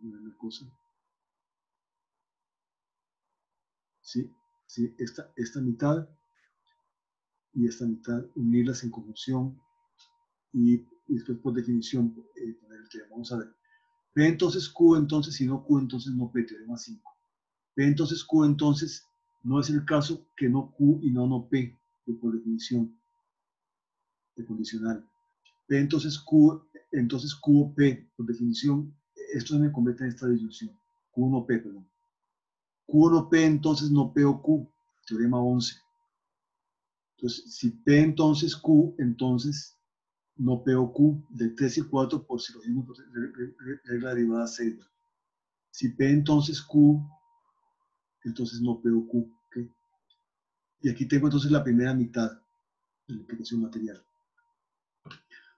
una cosa. Sí, sí, esta, esta mitad y esta mitad, unirlas en conjunción y, después por definición eh, poner el tema. Vamos a ver. P entonces Q, entonces, si no Q, entonces no P, teorema 5. P entonces Q, entonces, no es el caso que no Q y no no P, por definición, de condicional. P entonces Q, entonces Q o P, por definición, esto me convierte en esta disyunción. Q no P, perdón. Q no P, entonces no P o Q, teorema 11. Entonces, si P entonces Q, entonces no Q de 3 y 4 por silogismo regla derivada 6. Si P entonces Q, entonces no Q. Y aquí tengo entonces la primera mitad de la implicación material.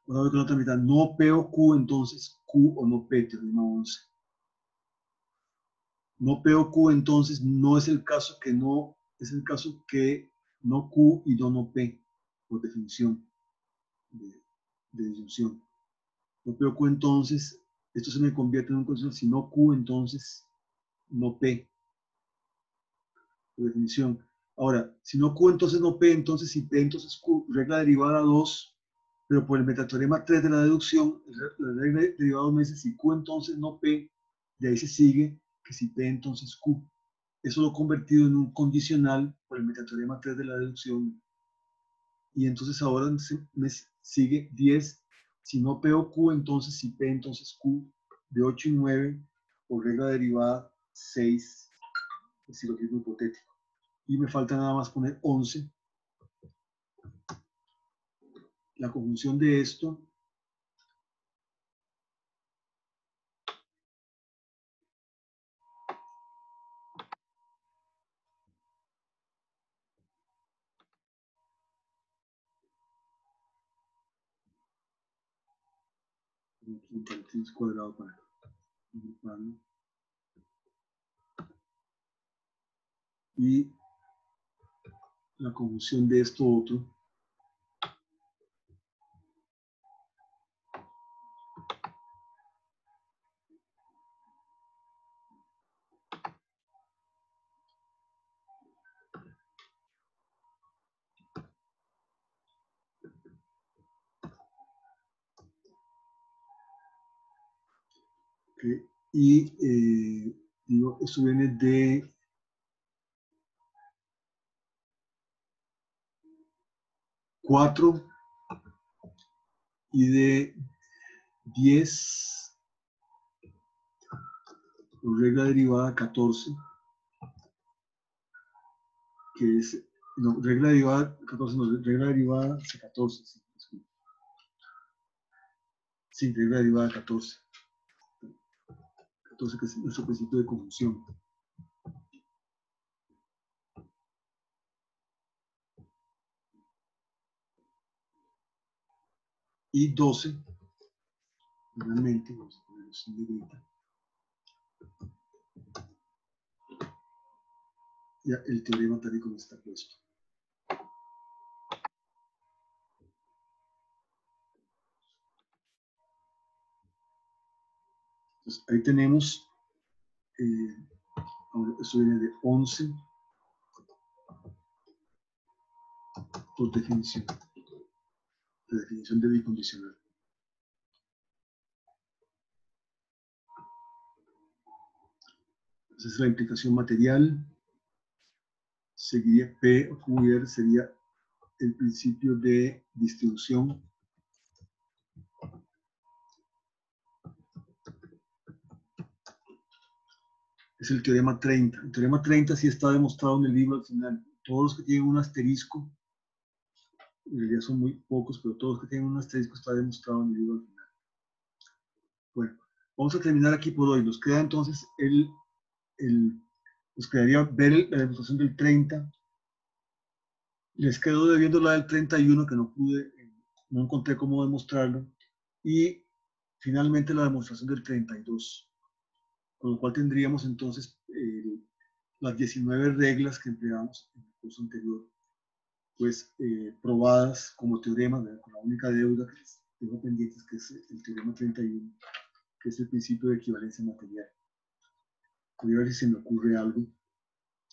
Ahora voy con la otra mitad. No P o Q, entonces Q o no P, teorema 11. No P o Q, entonces no es el caso que no, es el caso que no Q y no no P, por definición de disyunción. No P Q entonces, esto se me convierte en un condicional, si no Q entonces no P. Por definición. Ahora, si no Q entonces no P, entonces si P entonces Q, regla derivada 2, pero por el metateorema 3 de la deducción, la regla derivada 2 me si Q entonces no P, de ahí se sigue que si P entonces Q. Eso lo he convertido en un condicional por el metateorema 3 de la deducción. Y entonces ahora me sigue 10. Si no P o Q, entonces si P, entonces Q de 8 y 9 por regla derivada 6, es decir, es hipotético. Y me falta nada más poner 11. La conjunción de esto un cuadrado para agruparlo. Y la conjunción de esto otro. Y eh, digo, esto viene de cuatro y de 10 regla derivada 14 que es no, regla derivada 14 no, regla derivada 14 sí, sí regla derivada 14 entonces que es nuestro principio de conjunción. Y 12, finalmente, vamos a poner en negrita. Ya el teorema tal y como está puesto. Ahí tenemos, eh, eso viene de 11 por definición, la definición de bicondicional. Esa es la implicación material. Seguiría P o sería el principio de distribución Es el teorema 30. El teorema 30 sí está demostrado en el libro al final. Todos los que tienen un asterisco, en realidad son muy pocos, pero todos los que tienen un asterisco está demostrado en el libro al final. Bueno, vamos a terminar aquí por hoy. Nos queda entonces el, el nos quedaría ver la demostración del 30 les quedó debiendo la del 31 que no pude, no encontré cómo demostrarlo. Y finalmente la demostración del 32. Con lo cual tendríamos entonces eh, las 19 reglas que empleamos en el curso anterior, pues eh, probadas como teorema, con la única deuda que tengo pendientes, que es el teorema 31, que es el principio de equivalencia material. Voy a ver si se me ocurre algo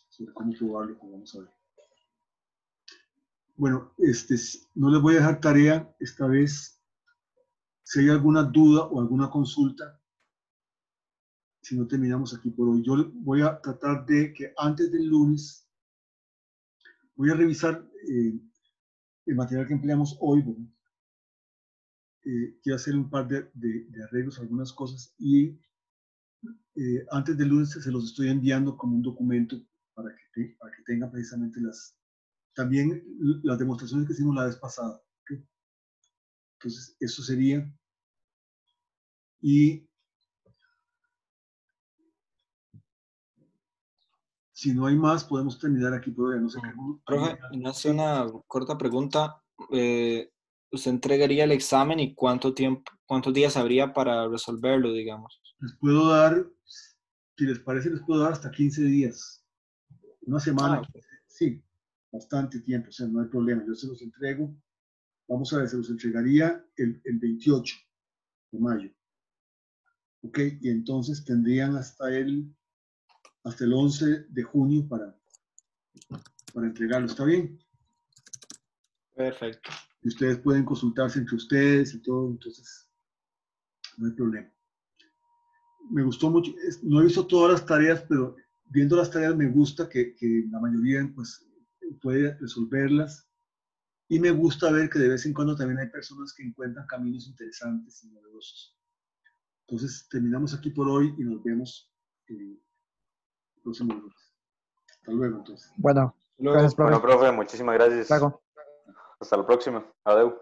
sobre cómo probarlo, como vamos a ver. Bueno, este, no les voy a dejar tarea esta vez. Si hay alguna duda o alguna consulta, si no terminamos aquí por hoy, yo voy a tratar de que antes del lunes voy a revisar eh, el material que empleamos hoy. Eh, quiero hacer un par de, arreglos, algunas cosas, y eh, antes del lunes se los estoy enviando como un documento para que, para que tenga precisamente las, también las demostraciones que hicimos la vez pasada. Entonces, eso sería. Y si no hay más, podemos terminar aquí por hoy. No sé Profe, hace una corta pregunta. Eh, ¿Usted entregaría el examen y cuánto tiempo, cuántos días habría para resolverlo, digamos? Les puedo dar, si les parece, les puedo dar hasta 15 días. Una semana. Ah, sí, bastante tiempo, o sea, no hay problema. Yo se los entrego, vamos a ver, se los entregaría el, el 28 de mayo. ¿Ok? Y entonces tendrían hasta el, hasta el 11 de junio para, para entregarlo. ¿Está bien? Perfecto. Y ustedes pueden consultarse entre ustedes y todo, entonces no hay problema. Me gustó mucho, no he visto todas las tareas, pero viendo las tareas me gusta que, que la mayoría pues puede resolverlas. Y me gusta ver que de vez en cuando también hay personas que encuentran caminos interesantes y novedosos. Entonces, terminamos aquí por hoy y nos vemos el próximo lunes. Hasta luego, entonces. Bueno, gracias, profe. Bueno, profe, muchísimas gracias. Hasta la próxima. Adiós.